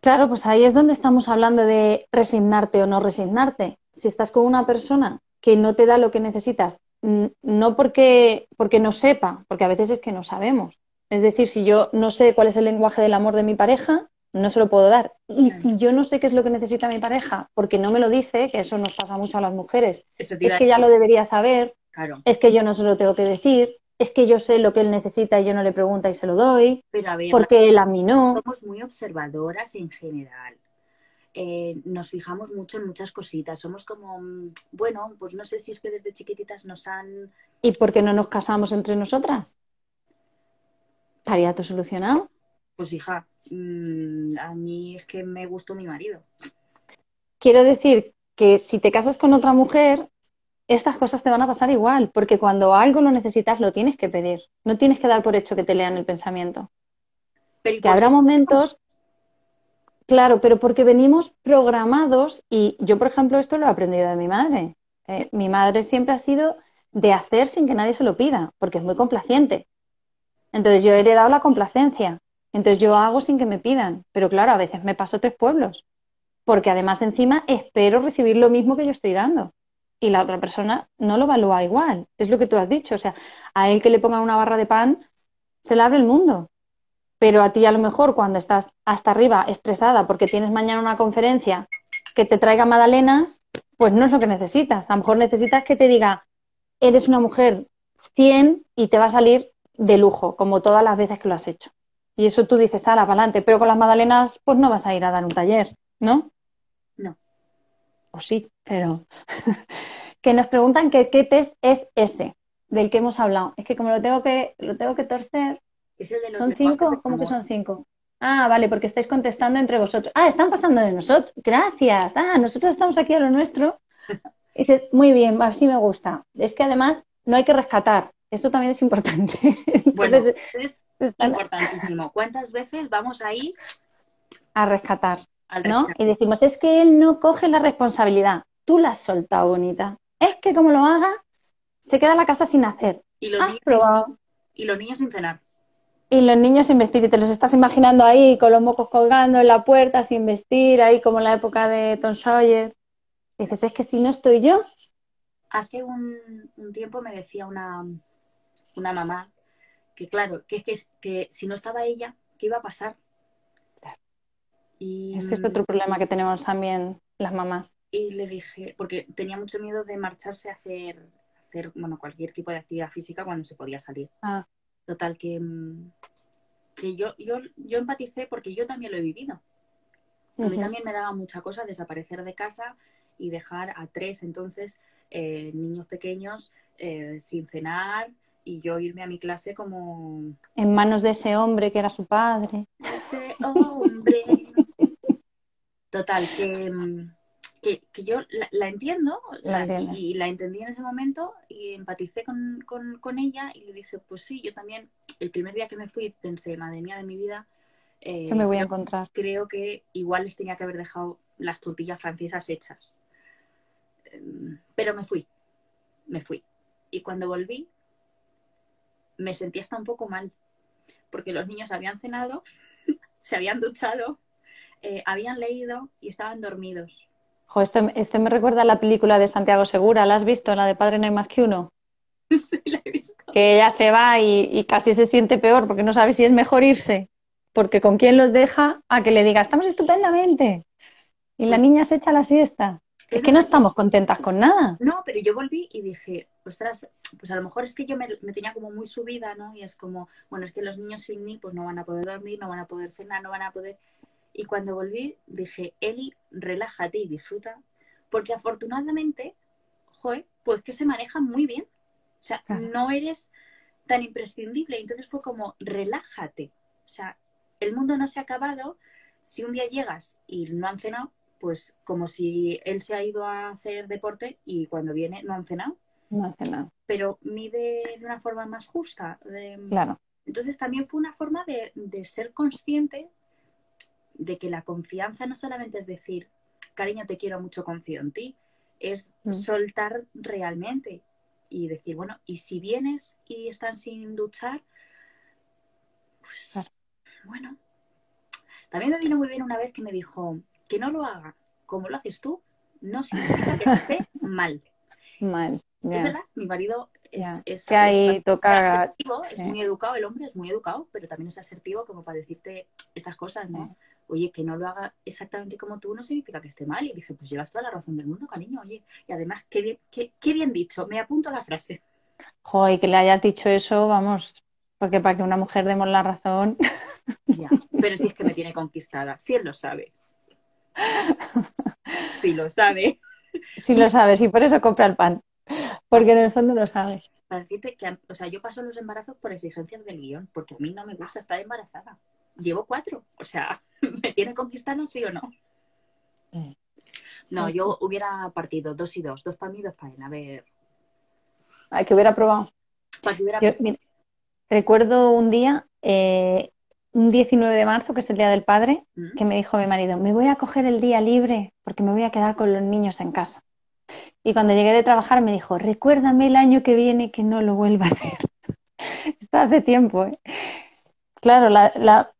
Claro, pues ahí es donde estamos hablando de resignarte o no resignarte. Si estás con una persona que no te da lo que necesitas, no porque, porque no sepa, porque a veces es que no sabemos. Es decir, si yo no sé cuál es el lenguaje del amor de mi pareja, no se lo puedo dar. Y si yo no sé qué es lo que necesita mi pareja, porque no me lo dice, que eso nos pasa mucho a las mujeres, es que ya lo debería saber, es que yo no se lo tengo que decir, es que yo sé lo que él necesita y yo no le pregunto y se lo doy, Pero a ver, porque él a mí no. Somos muy observadoras en general. Eh, nos fijamos mucho en muchas cositas. Somos como, mm, bueno, pues no sé si es que desde chiquititas nos han... ¿Y por qué no nos casamos entre nosotras? ¿Estaría todo solucionado? Pues hija, mm, a mí es que me gustó mi marido. Quiero decir que si te casas con otra mujer, estas cosas te van a pasar igual, porque cuando algo lo necesitas lo tienes que pedir. No tienes que dar por hecho que te lean el pensamiento. que habrá momentos Claro, pero porque venimos programados y yo, por ejemplo, esto lo he aprendido de mi madre. Eh, mi madre siempre ha sido de hacer sin que nadie se lo pida, porque es muy complaciente. Entonces yo he heredado la complacencia. Entonces yo hago sin que me pidan. Pero claro, a veces me paso tres pueblos. Porque además encima espero recibir lo mismo que yo estoy dando. Y la otra persona no lo evalúa igual. Es lo que tú has dicho. O sea, a él que le pongan una barra de pan, se le abre el mundo pero a ti a lo mejor cuando estás hasta arriba estresada porque tienes mañana una conferencia que te traiga magdalenas, pues no es lo que necesitas. A lo mejor necesitas que te diga, eres una mujer 100 y te va a salir de lujo, como todas las veces que lo has hecho. Y eso tú dices, ala, para adelante, pero con las magdalenas pues no vas a ir a dar un taller, ¿no? No. O sí, pero que nos preguntan que qué test es ese del que hemos hablado. Es que como lo tengo que, lo tengo que torcer, ¿Son cinco? ¿Cómo que son cinco? Ah, vale, porque estáis contestando entre vosotros. Ah, están pasando de nosotros. Gracias. Ah, nosotros estamos aquí a lo nuestro. Muy bien, así me gusta. Es que además no hay que rescatar. Eso también es importante. Bueno, es importantísimo. ¿Cuántas veces vamos a ir a rescatar? ¿no? Y decimos, es que él no coge la responsabilidad. Tú la has soltado, bonita. Es que como lo haga, se queda la casa sin hacer. Y los, niños, y los niños sin cenar. Y los niños sin vestir, y te los estás imaginando ahí con los mocos colgando en la puerta, sin vestir, ahí como en la época de Tom Sawyer. dices, es que si no estoy yo. Hace un, tiempo me decía una, una mamá que, claro, que es que, que si no estaba ella, ¿qué iba a pasar? Y, Ese es otro problema que tenemos también las mamás. Y le dije, porque tenía mucho miedo de marcharse a hacer, hacer bueno, cualquier tipo de actividad física cuando se podía salir. Ah. Total, que, mm, que yo, yo, yo empaticé porque yo también lo he vivido. A mí también me daba mucha cosa desaparecer de casa y dejar a tres entonces eh, niños pequeños eh, sin cenar y yo irme a mi clase como... En manos de ese hombre que era su padre. Ese hombre. Total, que, mm, que, yo la, entiendo y, la entendí en ese momento y empaticé con, ella y le dije, pues sí, yo también, el primer día que me fui pensé, madre mía de mi vida, eh, me voy a encontrar? Creo que igual les tenía que haber dejado las tortillas francesas hechas. Em, pero me fui, me fui. Y cuando volví, me sentí hasta un poco mal, porque los niños habían cenado, se habían duchado, eh, habían leído y estaban dormidos. Este, este, me recuerda a la película de Santiago Segura, ¿la has visto? La de Padre no hay más que uno. Sí, la he visto. Que ella se va y, casi se siente peor porque no sabe si es mejor irse, porque con quién los deja a que le diga, estamos estupendamente. Y la niña se echa la siesta. Es que no estamos contentas con nada. No, pero yo volví y dije, ostras, pues a lo mejor es que yo me, me, tenía como muy subida, ¿no? Y es como, bueno, es que los niños sin mí pues no van a poder dormir, no van a poder cenar, no van a poder... Y cuando volví dije, Eli, relájate y disfruta, porque afortunadamente, joder, pues que se maneja muy bien. O sea, no eres tan imprescindible. Entonces fue como, relájate. O sea, el mundo no se ha acabado. Si un día llegas y no han cenado, pues como si él se ha ido a hacer deporte y cuando viene no han cenado. No han cenado. Pero mide de una forma más justa. claro. Entonces también fue una forma de, ser consciente de que la confianza no solamente es decir, cariño, te quiero mucho, confío en ti, es mm. soltar realmente y decir, bueno, y si vienes y están sin duchar, pues bueno. También me vino muy bien una vez que me dijo, que no lo haga como lo haces tú, no significa que esté mal. Mal. Es verdad, mi marido es, es, asertivo, es muy educado, el hombre es muy educado, pero también es asertivo como para decirte estas cosas, ¿no? Oye, que no lo haga exactamente como tú no significa que esté mal. Y dije, pues llevas toda la razón del mundo, cariño, oye. Y además, qué bien, qué, qué bien dicho, me apunto a la frase. Joder, que le hayas dicho eso, vamos, porque para que una mujer demos la razón. Ya, pero si es que me tiene conquistada, si él lo sabe. Sí lo sabe. Sí lo sabes y por eso compra el pan. Porque en el fondo lo sabe. Para decirte que, o sea, yo paso los embarazos por exigencias del guion, porque a mí no me gusta estar embarazada. Llevo cuatro, o sea, ¿me tiene conquistada sí o no? No, yo hubiera partido dos y dos, dos para mí, dos para él. A ver. Ay, que hubiera probado. recuerdo un día, eh, un 19 de marzo, que es el Día del Padre, mm. que me dijo mi marido, me voy a coger el día libre porque me voy a quedar con los niños en casa. Y cuando llegué de trabajar me dijo, recuérdame el año que viene que no lo vuelva a hacer. Esto hace tiempo. ¿eh? Claro, la,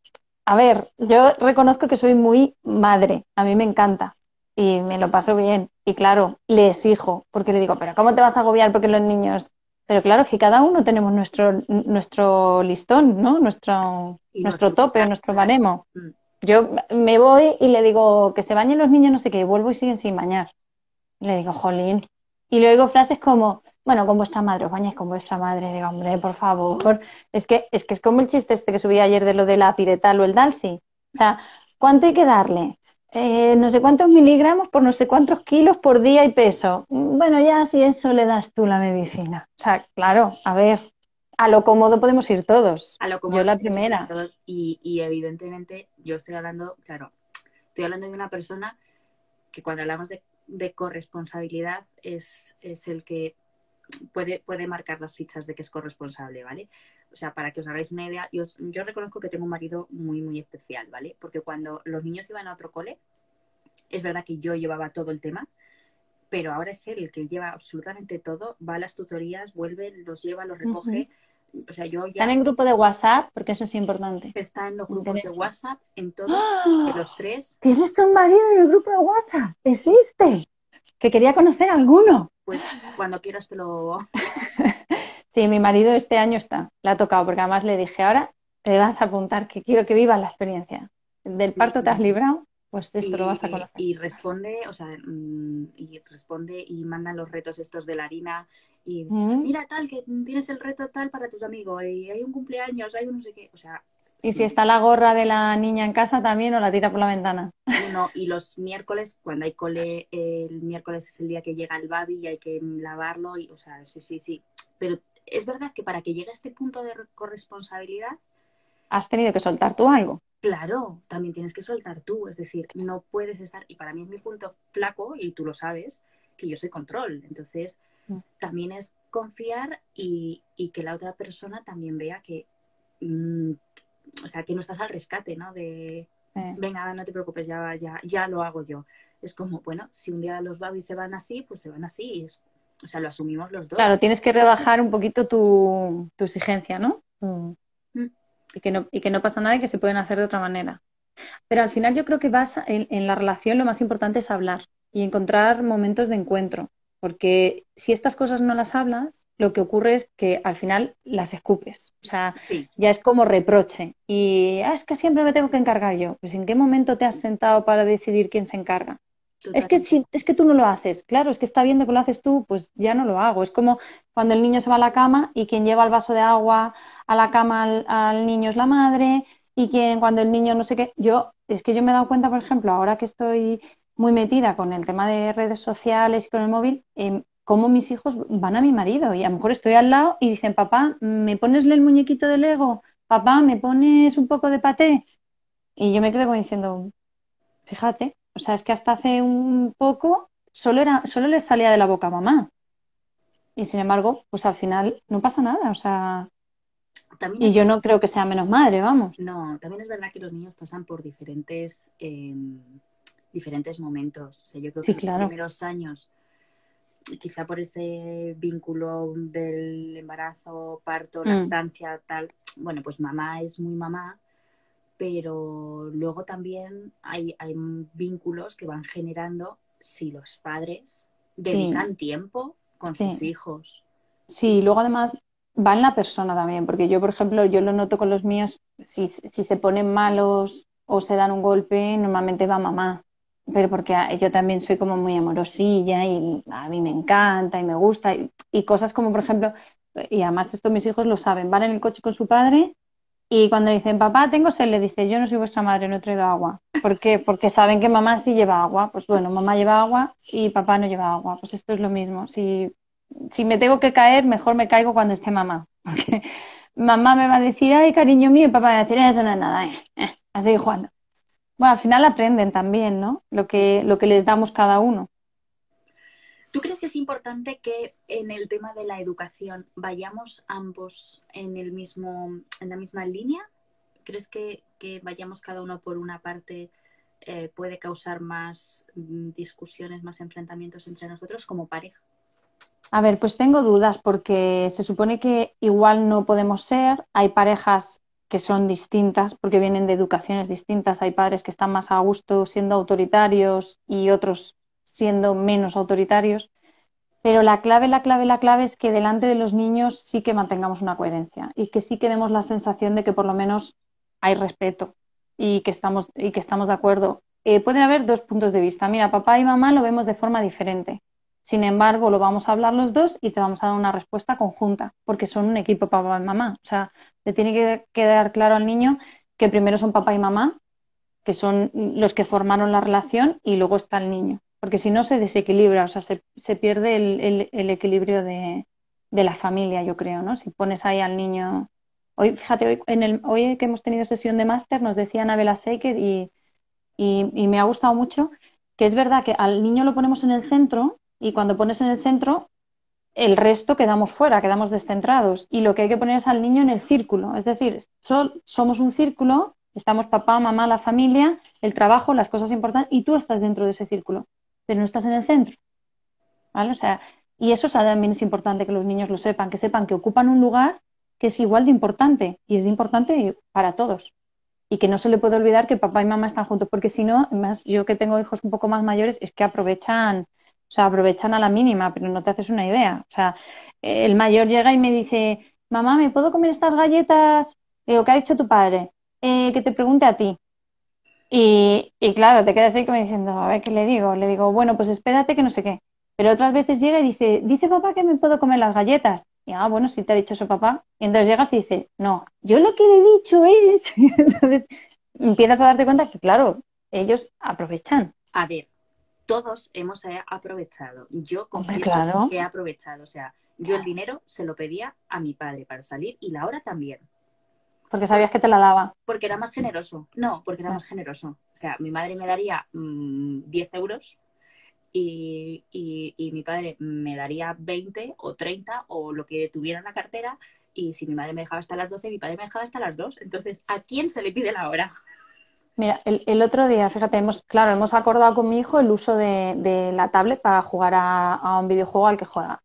a ver, yo reconozco que soy muy madre, a mí me encanta y me lo paso bien. Y claro, le exijo, porque le digo, pero ¿cómo te vas a agobiar porque los niños pero claro, es que cada uno tenemos nuestro, nuestro listón, ¿no? Nuestro, nuestro tope, nuestro baremo. Mm. Yo me voy y le digo que se bañen los niños, no sé qué, y vuelvo y siguen sin bañar. le digo, jolín. Y le oigo frases como, bueno, con vuestra madre, os bañáis con vuestra madre. Digo, hombre, por favor. Es que, es que es como el chiste este que subí ayer de lo de la piretal o el dalsi. O sea, ¿cuánto hay que darle? Eh, no sé cuántos miligramos por no sé cuántos kilos por día y peso. Bueno, ya si eso le das tú la medicina. O sea, claro, a ver, a lo cómodo podemos ir todos. A lo cómodo yo la primera. Y, y, evidentemente yo estoy hablando, claro, estoy hablando de una persona que cuando hablamos de, de corresponsabilidad es, es el que puede, puede marcar las fichas de que es corresponsable, ¿vale? O sea, para que os hagáis una idea, yo, yo reconozco que tengo un marido muy, muy especial, ¿vale? Porque cuando los niños iban a otro cole, es verdad que yo llevaba todo el tema, pero ahora es él el que lleva absolutamente todo, va a las tutorías, vuelve, los lleva, los recoge. O sea, yo ya... En grupo de WhatsApp, porque eso es importante. Está en los grupos de WhatsApp, en todos, ¡Ah! los tres. Tienes un marido en el grupo de WhatsApp, existe. Que quería conocer a alguno. Pues cuando quieras te lo... sí, mi marido este año está, le ha tocado, porque además le dije, ahora te vas a apuntar, que quiero que vivas la experiencia. Del parto te has librado, pues esto lo vas a conocer. Y responde, o sea, mm, y responde y manda los retos estos de la harina y mm. mira tal, que tienes el reto tal para tus amigos y hay un cumpleaños, hay un no sé qué, o sea... Y si está la gorra de la niña en casa también o la tira por la ventana. No, y los miércoles, cuando hay cole, el miércoles es el día que llega el babi y hay que lavarlo, y, o sea, sí, sí, sí. Pero es verdad que para que llegue a este punto de corresponsabilidad... Has tenido que soltar tú algo. Claro, también tienes que soltar tú, es decir, no puedes estar, y para mí es mi punto flaco, y tú lo sabes, que yo soy control. Entonces, mm. también es confiar y, y, que la otra persona también vea que mm, o sea, que no estás al rescate, ¿no? De, venga, no te preocupes, ya, ya, ya lo hago yo. Es como, bueno, si un día los babis se van así, pues se van así. o sea, lo asumimos los dos. Claro, tienes que rebajar un poquito tu, exigencia, ¿no? Mm. Y, que ¿no? y que no pasa nada y que se pueden hacer de otra manera. Pero al final yo creo que vas en, en la relación lo más importante es hablar y encontrar momentos de encuentro. Porque si estas cosas no las hablas, lo que ocurre es que al final las escupes. O sea, ya es como reproche. Y ah, es que siempre me tengo que encargar yo. Pues ¿en qué momento te has sentado para decidir quién se encarga? Es que, si, es que tú no lo haces. Claro, es que está viendo que lo haces tú, pues ya no lo hago. Es como cuando el niño se va a la cama y quien lleva el vaso de agua a la cama al, al niño es la madre y quien cuando el niño no sé qué. Yo, es que yo me he dado cuenta, por ejemplo, ahora que estoy muy metida con el tema de redes sociales y con el móvil, eh, cómo mis hijos van a mi marido y a lo mejor estoy al lado y dicen, papá, ¿me pones el muñequito de Lego? Papá, ¿me pones un poco de paté? Y yo me quedo como diciendo, fíjate, O sea, es que hasta hace un poco solo, era, solo les salía de la boca mamá. Y sin embargo, pues al final no pasa nada. O sea, y yo no creo que sea menos madre, vamos. No, también es verdad que los niños pasan por diferentes, em, diferentes momentos. O sea, yo creo que en los primeros años, quizá por ese vínculo del embarazo, parto, mm. lactancia, tal, bueno, pues mamá es muy mamá, pero luego también hay, hay vínculos que van generando si los padres dedican tiempo con sus hijos. Sí, luego además va en la persona también, porque yo, por ejemplo, yo lo noto con los míos, si, si se ponen malos o se dan un golpe, normalmente va mamá, pero porque yo también soy como muy amorosilla y a mí me encanta y me gusta, y, y cosas como, por ejemplo, y además esto mis hijos lo saben, van en el coche con su padre y cuando dicen, papá, tengo sed, le dice, yo no soy vuestra madre, no he traído agua. ¿Por qué? Porque saben que mamá sí lleva agua. Pues bueno, mamá lleva agua y papá no lleva agua. Pues esto es lo mismo. Si si me tengo que caer, mejor me caigo cuando esté mamá. Porque mamá me va a decir, ay, cariño mío, y papá va a decir, eso no es nada, eh, eh, así jugando. Bueno, al final aprenden también, ¿no? Lo que, lo que les damos cada uno. ¿Tú crees que es importante que en el tema de la educación vayamos ambos en, el mismo, en la misma línea? ¿Crees que, que vayamos cada uno por una parte eh, puede causar más mm, discusiones, más enfrentamientos entre nosotros como pareja? A ver, pues tengo dudas porque se supone que igual no podemos ser. Hay parejas que son distintas porque vienen de educaciones distintas. Hay padres que están más a gusto siendo autoritarios y otros siendo menos autoritarios. Pero la clave, la clave, la clave es que delante de los niños sí que mantengamos una coherencia y que sí que demos la sensación de que por lo menos hay respeto y que estamos, y que estamos de acuerdo. Eh, pueden haber dos puntos de vista. Mira, papá y mamá lo vemos de forma diferente. Sin embargo, lo vamos a hablar los dos y te vamos a dar una respuesta conjunta, porque son un equipo papá y mamá. O sea, le tiene que quedar claro al niño que primero son papá y mamá, que son los que formaron la relación, y luego está el niño. Porque si no se desequilibra, o sea, se, pierde el, equilibrio de, la familia, yo creo, ¿no? Si pones ahí al niño. Hoy, fíjate, hoy, en el, hoy que hemos tenido sesión de máster, nos decía Anabela Seiker y, y me ha gustado mucho que es verdad que al niño lo ponemos en el centro y cuando pones en el centro, el resto quedamos fuera, quedamos descentrados. Y lo que hay que poner es al niño en el círculo. Es decir, somos un círculo, estamos papá, mamá, la familia, el trabajo, las cosas importantes, y tú estás dentro de ese círculo, pero no estás en el centro. ¿Vale? O sea, y eso también es importante que los niños lo sepan, que sepan que ocupan un lugar que es igual de importante y es de importante para todos. Y que no se le puede olvidar que papá y mamá están juntos, porque si no, más yo que tengo hijos un poco más mayores, es que aprovechan o sea, aprovechan a la mínima, pero no te haces una idea. O sea, el mayor llega y me dice, mamá, ¿me puedo comer estas galletas? Digo, ¿qué ha dicho tu padre? Eh, que te pregunte a ti. Y, y claro, te quedas ahí como diciendo, a ver qué le digo. Le digo, bueno, pues espérate que no sé qué. Pero otras veces llega y dice, dice papá que me puedo comer las galletas. Y ah, bueno, si te ha dicho eso papá. Y entonces llegas y dice, no, yo lo que le he dicho es. entonces empiezas a darte cuenta que, claro, ellos aprovechan. A ver, todos hemos eh, aprovechado. Yo confieso que he aprovechado. O sea, yo el dinero se lo pedía a mi padre para salir y la hora también. Porque sabías que te la daba. Porque era más generoso. No, porque era ah. más generoso. O sea, mi madre me daría 10 mm, euros y, y, mi padre me daría 20 o 30 o lo que tuviera en la cartera. Y si mi madre me dejaba hasta las 12, mi padre me dejaba hasta las 2. Entonces, ¿a quién se le pide la hora? Mira, el, otro día, fíjate, hemos, claro, hemos acordado con mi hijo el uso de, la tablet para jugar a, un videojuego al que juega.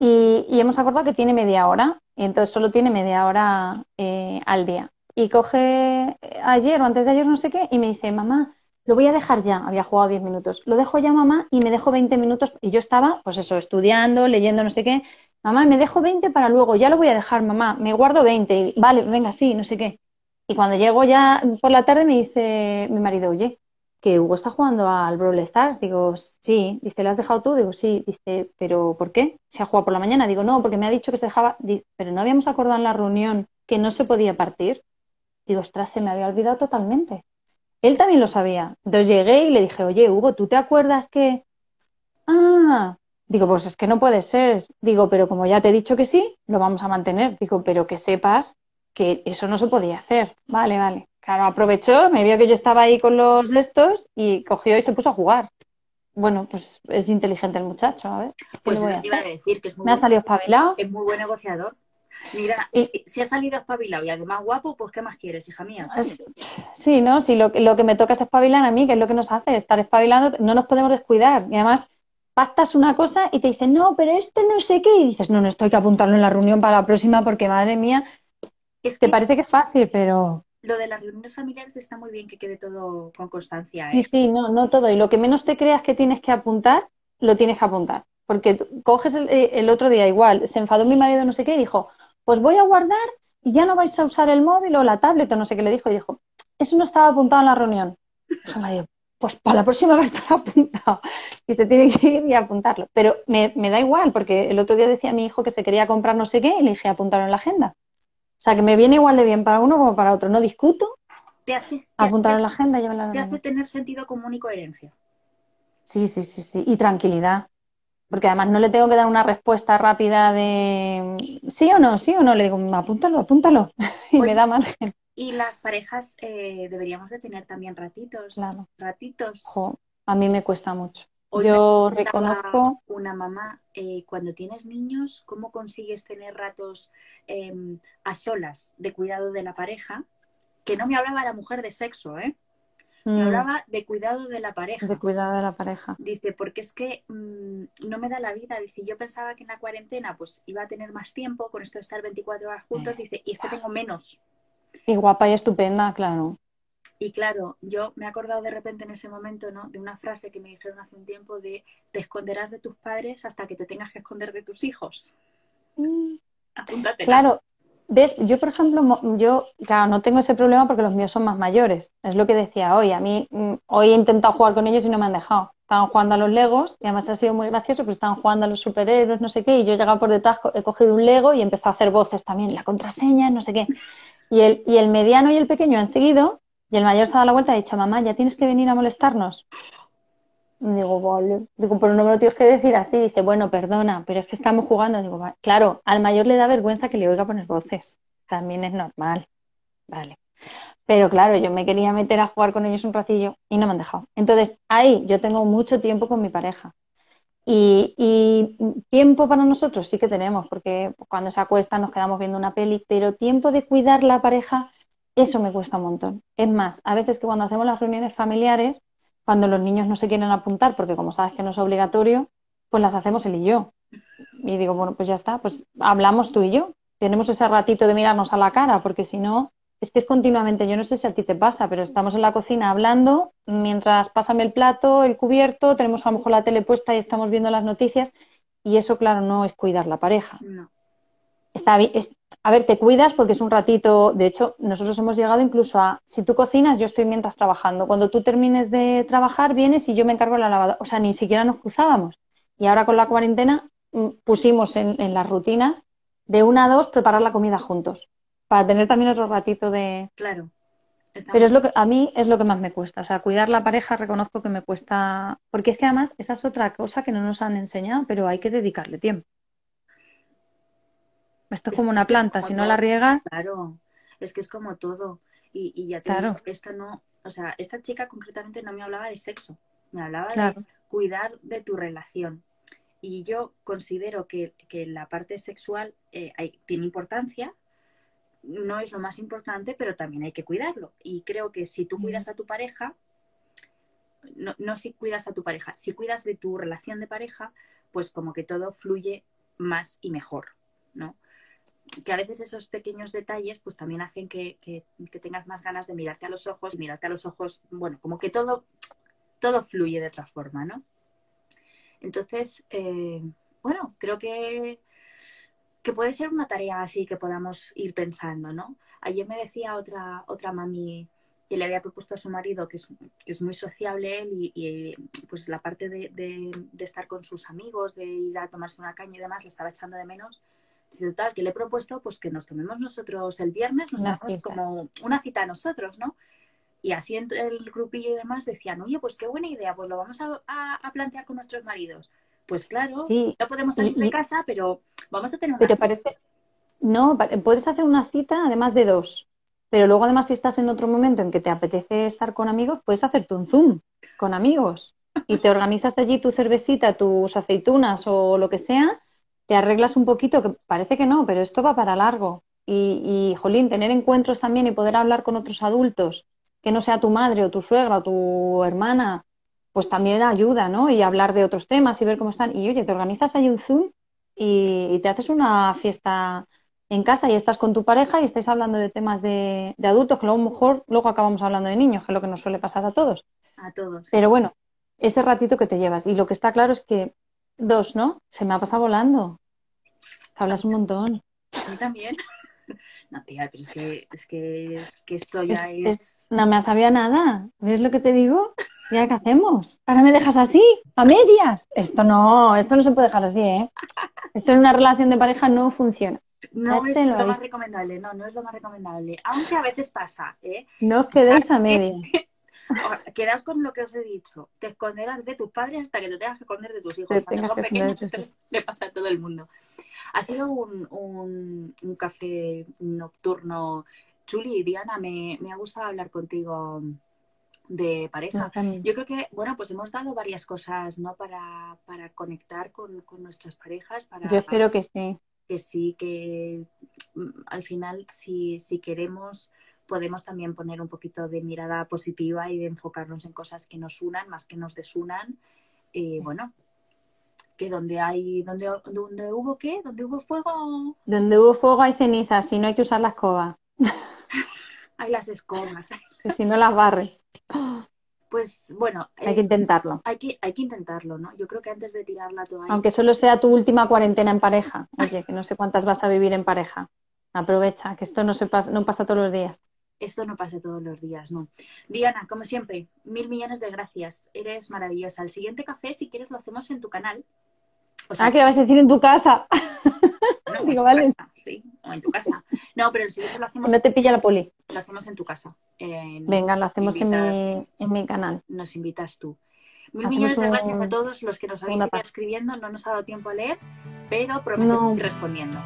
Y, hemos acordado que tiene media hora, y entonces solo tiene media hora eh, al día. Y coge ayer o antes de ayer, no sé qué, y me dice, mamá, lo voy a dejar ya. Había jugado 10 minutos. Lo dejo ya, mamá, y me dejo 20 minutos. Y yo estaba, pues eso, estudiando, leyendo, no sé qué. Mamá, me dejo 20 para luego, ya lo voy a dejar, mamá, me guardo 20. Vale, venga, sí, no sé qué. Y cuando llego ya por la tarde me dice mi marido, oye, que Hugo está jugando al Brawl Stars. Digo, sí. Dice, ¿lo has dejado tú? Digo, sí. Dice, ¿pero por qué? ¿Se ha jugado por la mañana? Digo, no, porque me ha dicho que se dejaba. pero no habíamos acordado en la reunión que no se podía partir. Digo, ostras, se me había olvidado totalmente. Él también lo sabía. Entonces llegué y le dije, oye, Hugo, ¿tú te acuerdas que.? Ah, digo, pues es que no puede ser. Digo, pero como ya te he dicho que sí, lo vamos a mantener. Digo, pero que sepas que eso no se podía hacer. Vale, vale. claro, aprovechó, me vio que yo estaba ahí con los estos y cogió y se puso a jugar. Bueno, pues es inteligente el muchacho, a ver. Pues iba a decir que es muy Me ha salido espabilado. Es muy buen negociador. Mira, si, ha salido espabilado y además guapo, pues ¿qué más quieres, hija mía? Sí, ¿no? Si lo, lo que me toca es espabilar a mí, que es lo que nos hace, estar espabilando, no nos podemos descuidar. Y además, pactas una cosa y te dicen, no, pero esto no sé qué, y dices, no, no, esto hay que apuntarlo en la reunión para la próxima porque, madre mía, es que te parece que es fácil, pero... Lo de las reuniones familiares está muy bien que quede todo con constancia. ¿eh? Sí, sí, no, no todo. Y lo que menos te creas que tienes que apuntar, lo tienes que apuntar. Porque coges el, el otro día igual, se enfadó mi marido no sé qué y dijo, pues voy a guardar y ya no vais a usar el móvil o la tablet o no sé qué le dijo. Y dijo, eso no estaba apuntado en la reunión. pues para la próxima va a estar apuntado. Y se tiene que ir y apuntarlo. Pero me, da igual, porque el otro día decía mi hijo que se quería comprar no sé qué y le dije apuntarlo en la agenda. O sea, que me viene igual de bien para uno como para otro. No discuto. Te haces, apuntarlo en la agenda y llevarlo Te hace tener sentido común y coherencia. Sí, sí, sí, sí. Y tranquilidad porque además no le tengo que dar una respuesta rápida de sí o no, sí o no, le digo, apúntalo, apúntalo, y me da margen. Y las parejas eh, deberíamos de tener también ratitos, ratitos. a mí me cuesta mucho. Yo reconozco... Una mamá, eh, cuando tienes niños, ¿cómo consigues tener ratos em, a solas de cuidado de la pareja? Que no me hablaba la mujer de sexo, ¿eh? Me mm. hablaba de cuidado de la pareja. De cuidado de la pareja. Dice, porque es que mm, no me da la vida. Dice, yo pensaba que en la cuarentena pues iba a tener más tiempo con esto de estar 24 horas juntos. Dice, y es que tengo menos. Y guapa y estupenda, claro. Y claro, yo me he acordado de repente en ese momento, ¿no? De una frase que me dijeron hace un tiempo de te esconderás de tus padres hasta que te tengas que esconder de tus hijos. Mm. Apúntate. Claro, ¿Ves? Yo, por ejemplo, yo, claro, no tengo ese problema porque los míos son más mayores. Es lo que decía hoy. A mí, mm, hoy he intentado jugar con ellos y no me han dejado. Estaban jugando a los Legos y además ha sido muy gracioso porque estaban jugando a los superhéroes, no sé qué, y yo he llegado por detrás, he cogido un Lego y he empezado a hacer voces también, la contraseña, no sé qué. Y el, y el mediano y el pequeño han seguido y el mayor se ha dado la vuelta y ha dicho, mamá, ya tienes que venir a molestarnos. Digo, vale. Digo, pero no me lo tienes que decir así. Dice, bueno, perdona, pero es que estamos jugando. Digo, vale. claro, al mayor le da vergüenza que le oiga poner voces. También es normal. Vale. Pero claro, yo me quería meter a jugar con ellos un ratillo y no me han dejado. Entonces, ahí yo tengo mucho tiempo con mi pareja. Y, y, tiempo para nosotros sí que tenemos, porque cuando se acuesta nos quedamos viendo una peli, pero tiempo de cuidar la pareja, eso me cuesta un montón. Es más, a veces que cuando hacemos las reuniones familiares, cuando los niños no se quieren apuntar, porque como sabes que no es obligatorio, pues las hacemos él y yo. Y digo, bueno, pues ya está, pues hablamos tú y yo. Tenemos ese ratito de mirarnos a la cara, porque si no, es que es continuamente, yo no sé si a ti te pasa, pero estamos en la cocina hablando, mientras pásame el plato, el cubierto, tenemos a lo mejor la tele puesta y estamos viendo las noticias, y eso, claro, no es cuidar la pareja. No. Está bien, a ver, te cuidas porque es un ratito, de hecho, nosotros hemos llegado incluso a, si tú cocinas, yo estoy mientras trabajando. Cuando tú termines de trabajar, vienes y yo me encargo de la lavadora. O sea, ni siquiera nos cruzábamos. Y ahora con la cuarentena mm, pusimos en, las rutinas de una a dos preparar la comida juntos, para tener también otro ratito de... Claro. Pero es lo que a mí es lo que más me cuesta, o sea, cuidar la pareja reconozco que me cuesta, porque es que además esa es otra cosa que no nos han enseñado, pero hay que dedicarle tiempo. Esto es como una planta, si no la riegas. Claro, es que es como todo. Y, ya te claro. esta no, o sea, esta chica concretamente no me hablaba de sexo, me hablaba de cuidar de tu relación. Y yo considero que, la parte sexual eh, tiene importancia, no es lo más importante, pero también hay que cuidarlo. Y creo que si tú cuidas a tu pareja, no, no si cuidas a tu pareja, si cuidas de tu relación de pareja, pues como que todo fluye más y mejor, ¿no? Que a veces esos pequeños detalles pues también hacen que, tengas más ganas de mirarte a los ojos mirarte a los ojos, bueno, como que todo, todo fluye de otra forma, ¿no? Entonces, eh, bueno, creo que, que puede ser una tarea así que podamos ir pensando, ¿no? Ayer me decía otra, otra mami que le había propuesto a su marido, que es, es muy sociable él, y, pues la parte de, de, estar con sus amigos, de ir a tomarse una caña y demás, le estaba echando de menos total, que le he propuesto pues que nos tomemos nosotros el viernes, nos tomamos como una cita a nosotros, ¿no? Y así el grupillo y demás decían, oye, pues qué buena idea, pues lo vamos a, plantear con nuestros maridos. Pues claro, no podemos salir de casa, pero vamos a tener una Pero parece, no, puedes hacer una cita además de dos. Pero luego además si estás en otro momento en que te apetece estar con amigos, puedes hacerte un Zoom con amigos y te organizas allí tu cervecita, tus aceitunas o lo que sea, te arreglas un poquito, que parece que no, pero esto va para largo. Y, y, jolín, tener encuentros también y poder hablar con otros adultos, que no sea tu madre o tu suegra o tu hermana, pues también ayuda, ¿no? Y hablar de otros temas y ver cómo están. Y oye, te organizas ahí un Zoom y, te haces una fiesta en casa y estás con tu pareja y estáis hablando de temas de, adultos, que luego a lo mejor luego acabamos hablando de niños, que es lo que nos suele pasar a todos. A todos. Pero bueno, ese ratito que te llevas. Y lo que está claro es que dos, ¿no? Se me ha pasado volando. hablas un montón. A mí también. No, tía, pero es que, es que, esto ya es, No me sabía nada. ¿Ves lo que te digo? ¿Ya qué hacemos? Ahora me dejas así, a medias. Esto no, esto no se puede dejar así, ¿eh? Esto en una relación de pareja no funciona. No es lo, más recomendable, no, no es lo más recomendable. Aunque a veces pasa, ¿eh? No os quedéis a medias. Quedas con lo que os he dicho. Te esconderás de tus padres hasta que te tengas que esconder de tus hijos. Cuando son pequeños, esto le pasa a todo el mundo. Ha sido un, un, café nocturno. Chuli, Diana, me, me ha gustado hablar contigo de pareja. Yo creo que, bueno, pues hemos dado varias cosas, ¿no? Para, para conectar con, con, nuestras parejas. Para, Yo espero que sí. Que sí, que mm, al final, si, si queremos podemos también poner un poquito de mirada positiva y de enfocarnos en cosas que nos unan más que nos desunan. Y bueno, que donde hay, donde, donde hubo qué, donde hubo fuego. Donde hubo fuego hay cenizas, si no hay que usar la escoba. hay las escobas. si no las barres. Pues bueno. Hay que eh, intentarlo. Hay que, hay que intentarlo, ¿no? Yo creo que antes de tirar la toalla. Aunque solo sea tu última cuarentena en pareja. Oye, que no sé cuántas vas a vivir en pareja. Aprovecha, que esto no, se pasa, no pasa todos los días esto no pasa todos los días, no. Diana, como siempre, mil millones de gracias. Eres maravillosa. El siguiente café, si quieres, lo hacemos en tu canal. ah, que lo vas a decir en tu casa. No, Digo, vale. sí, o en tu casa. No, pero el siguiente lo hacemos. No te pilla la poli. Lo hacemos en tu casa. Venga, lo hacemos en, mi, en mi canal. Nos invitas tú. Mil millones de gracias a todos los que nos habéis ido escribiendo. No nos ha dado tiempo a leer, pero prometo ir respondiendo.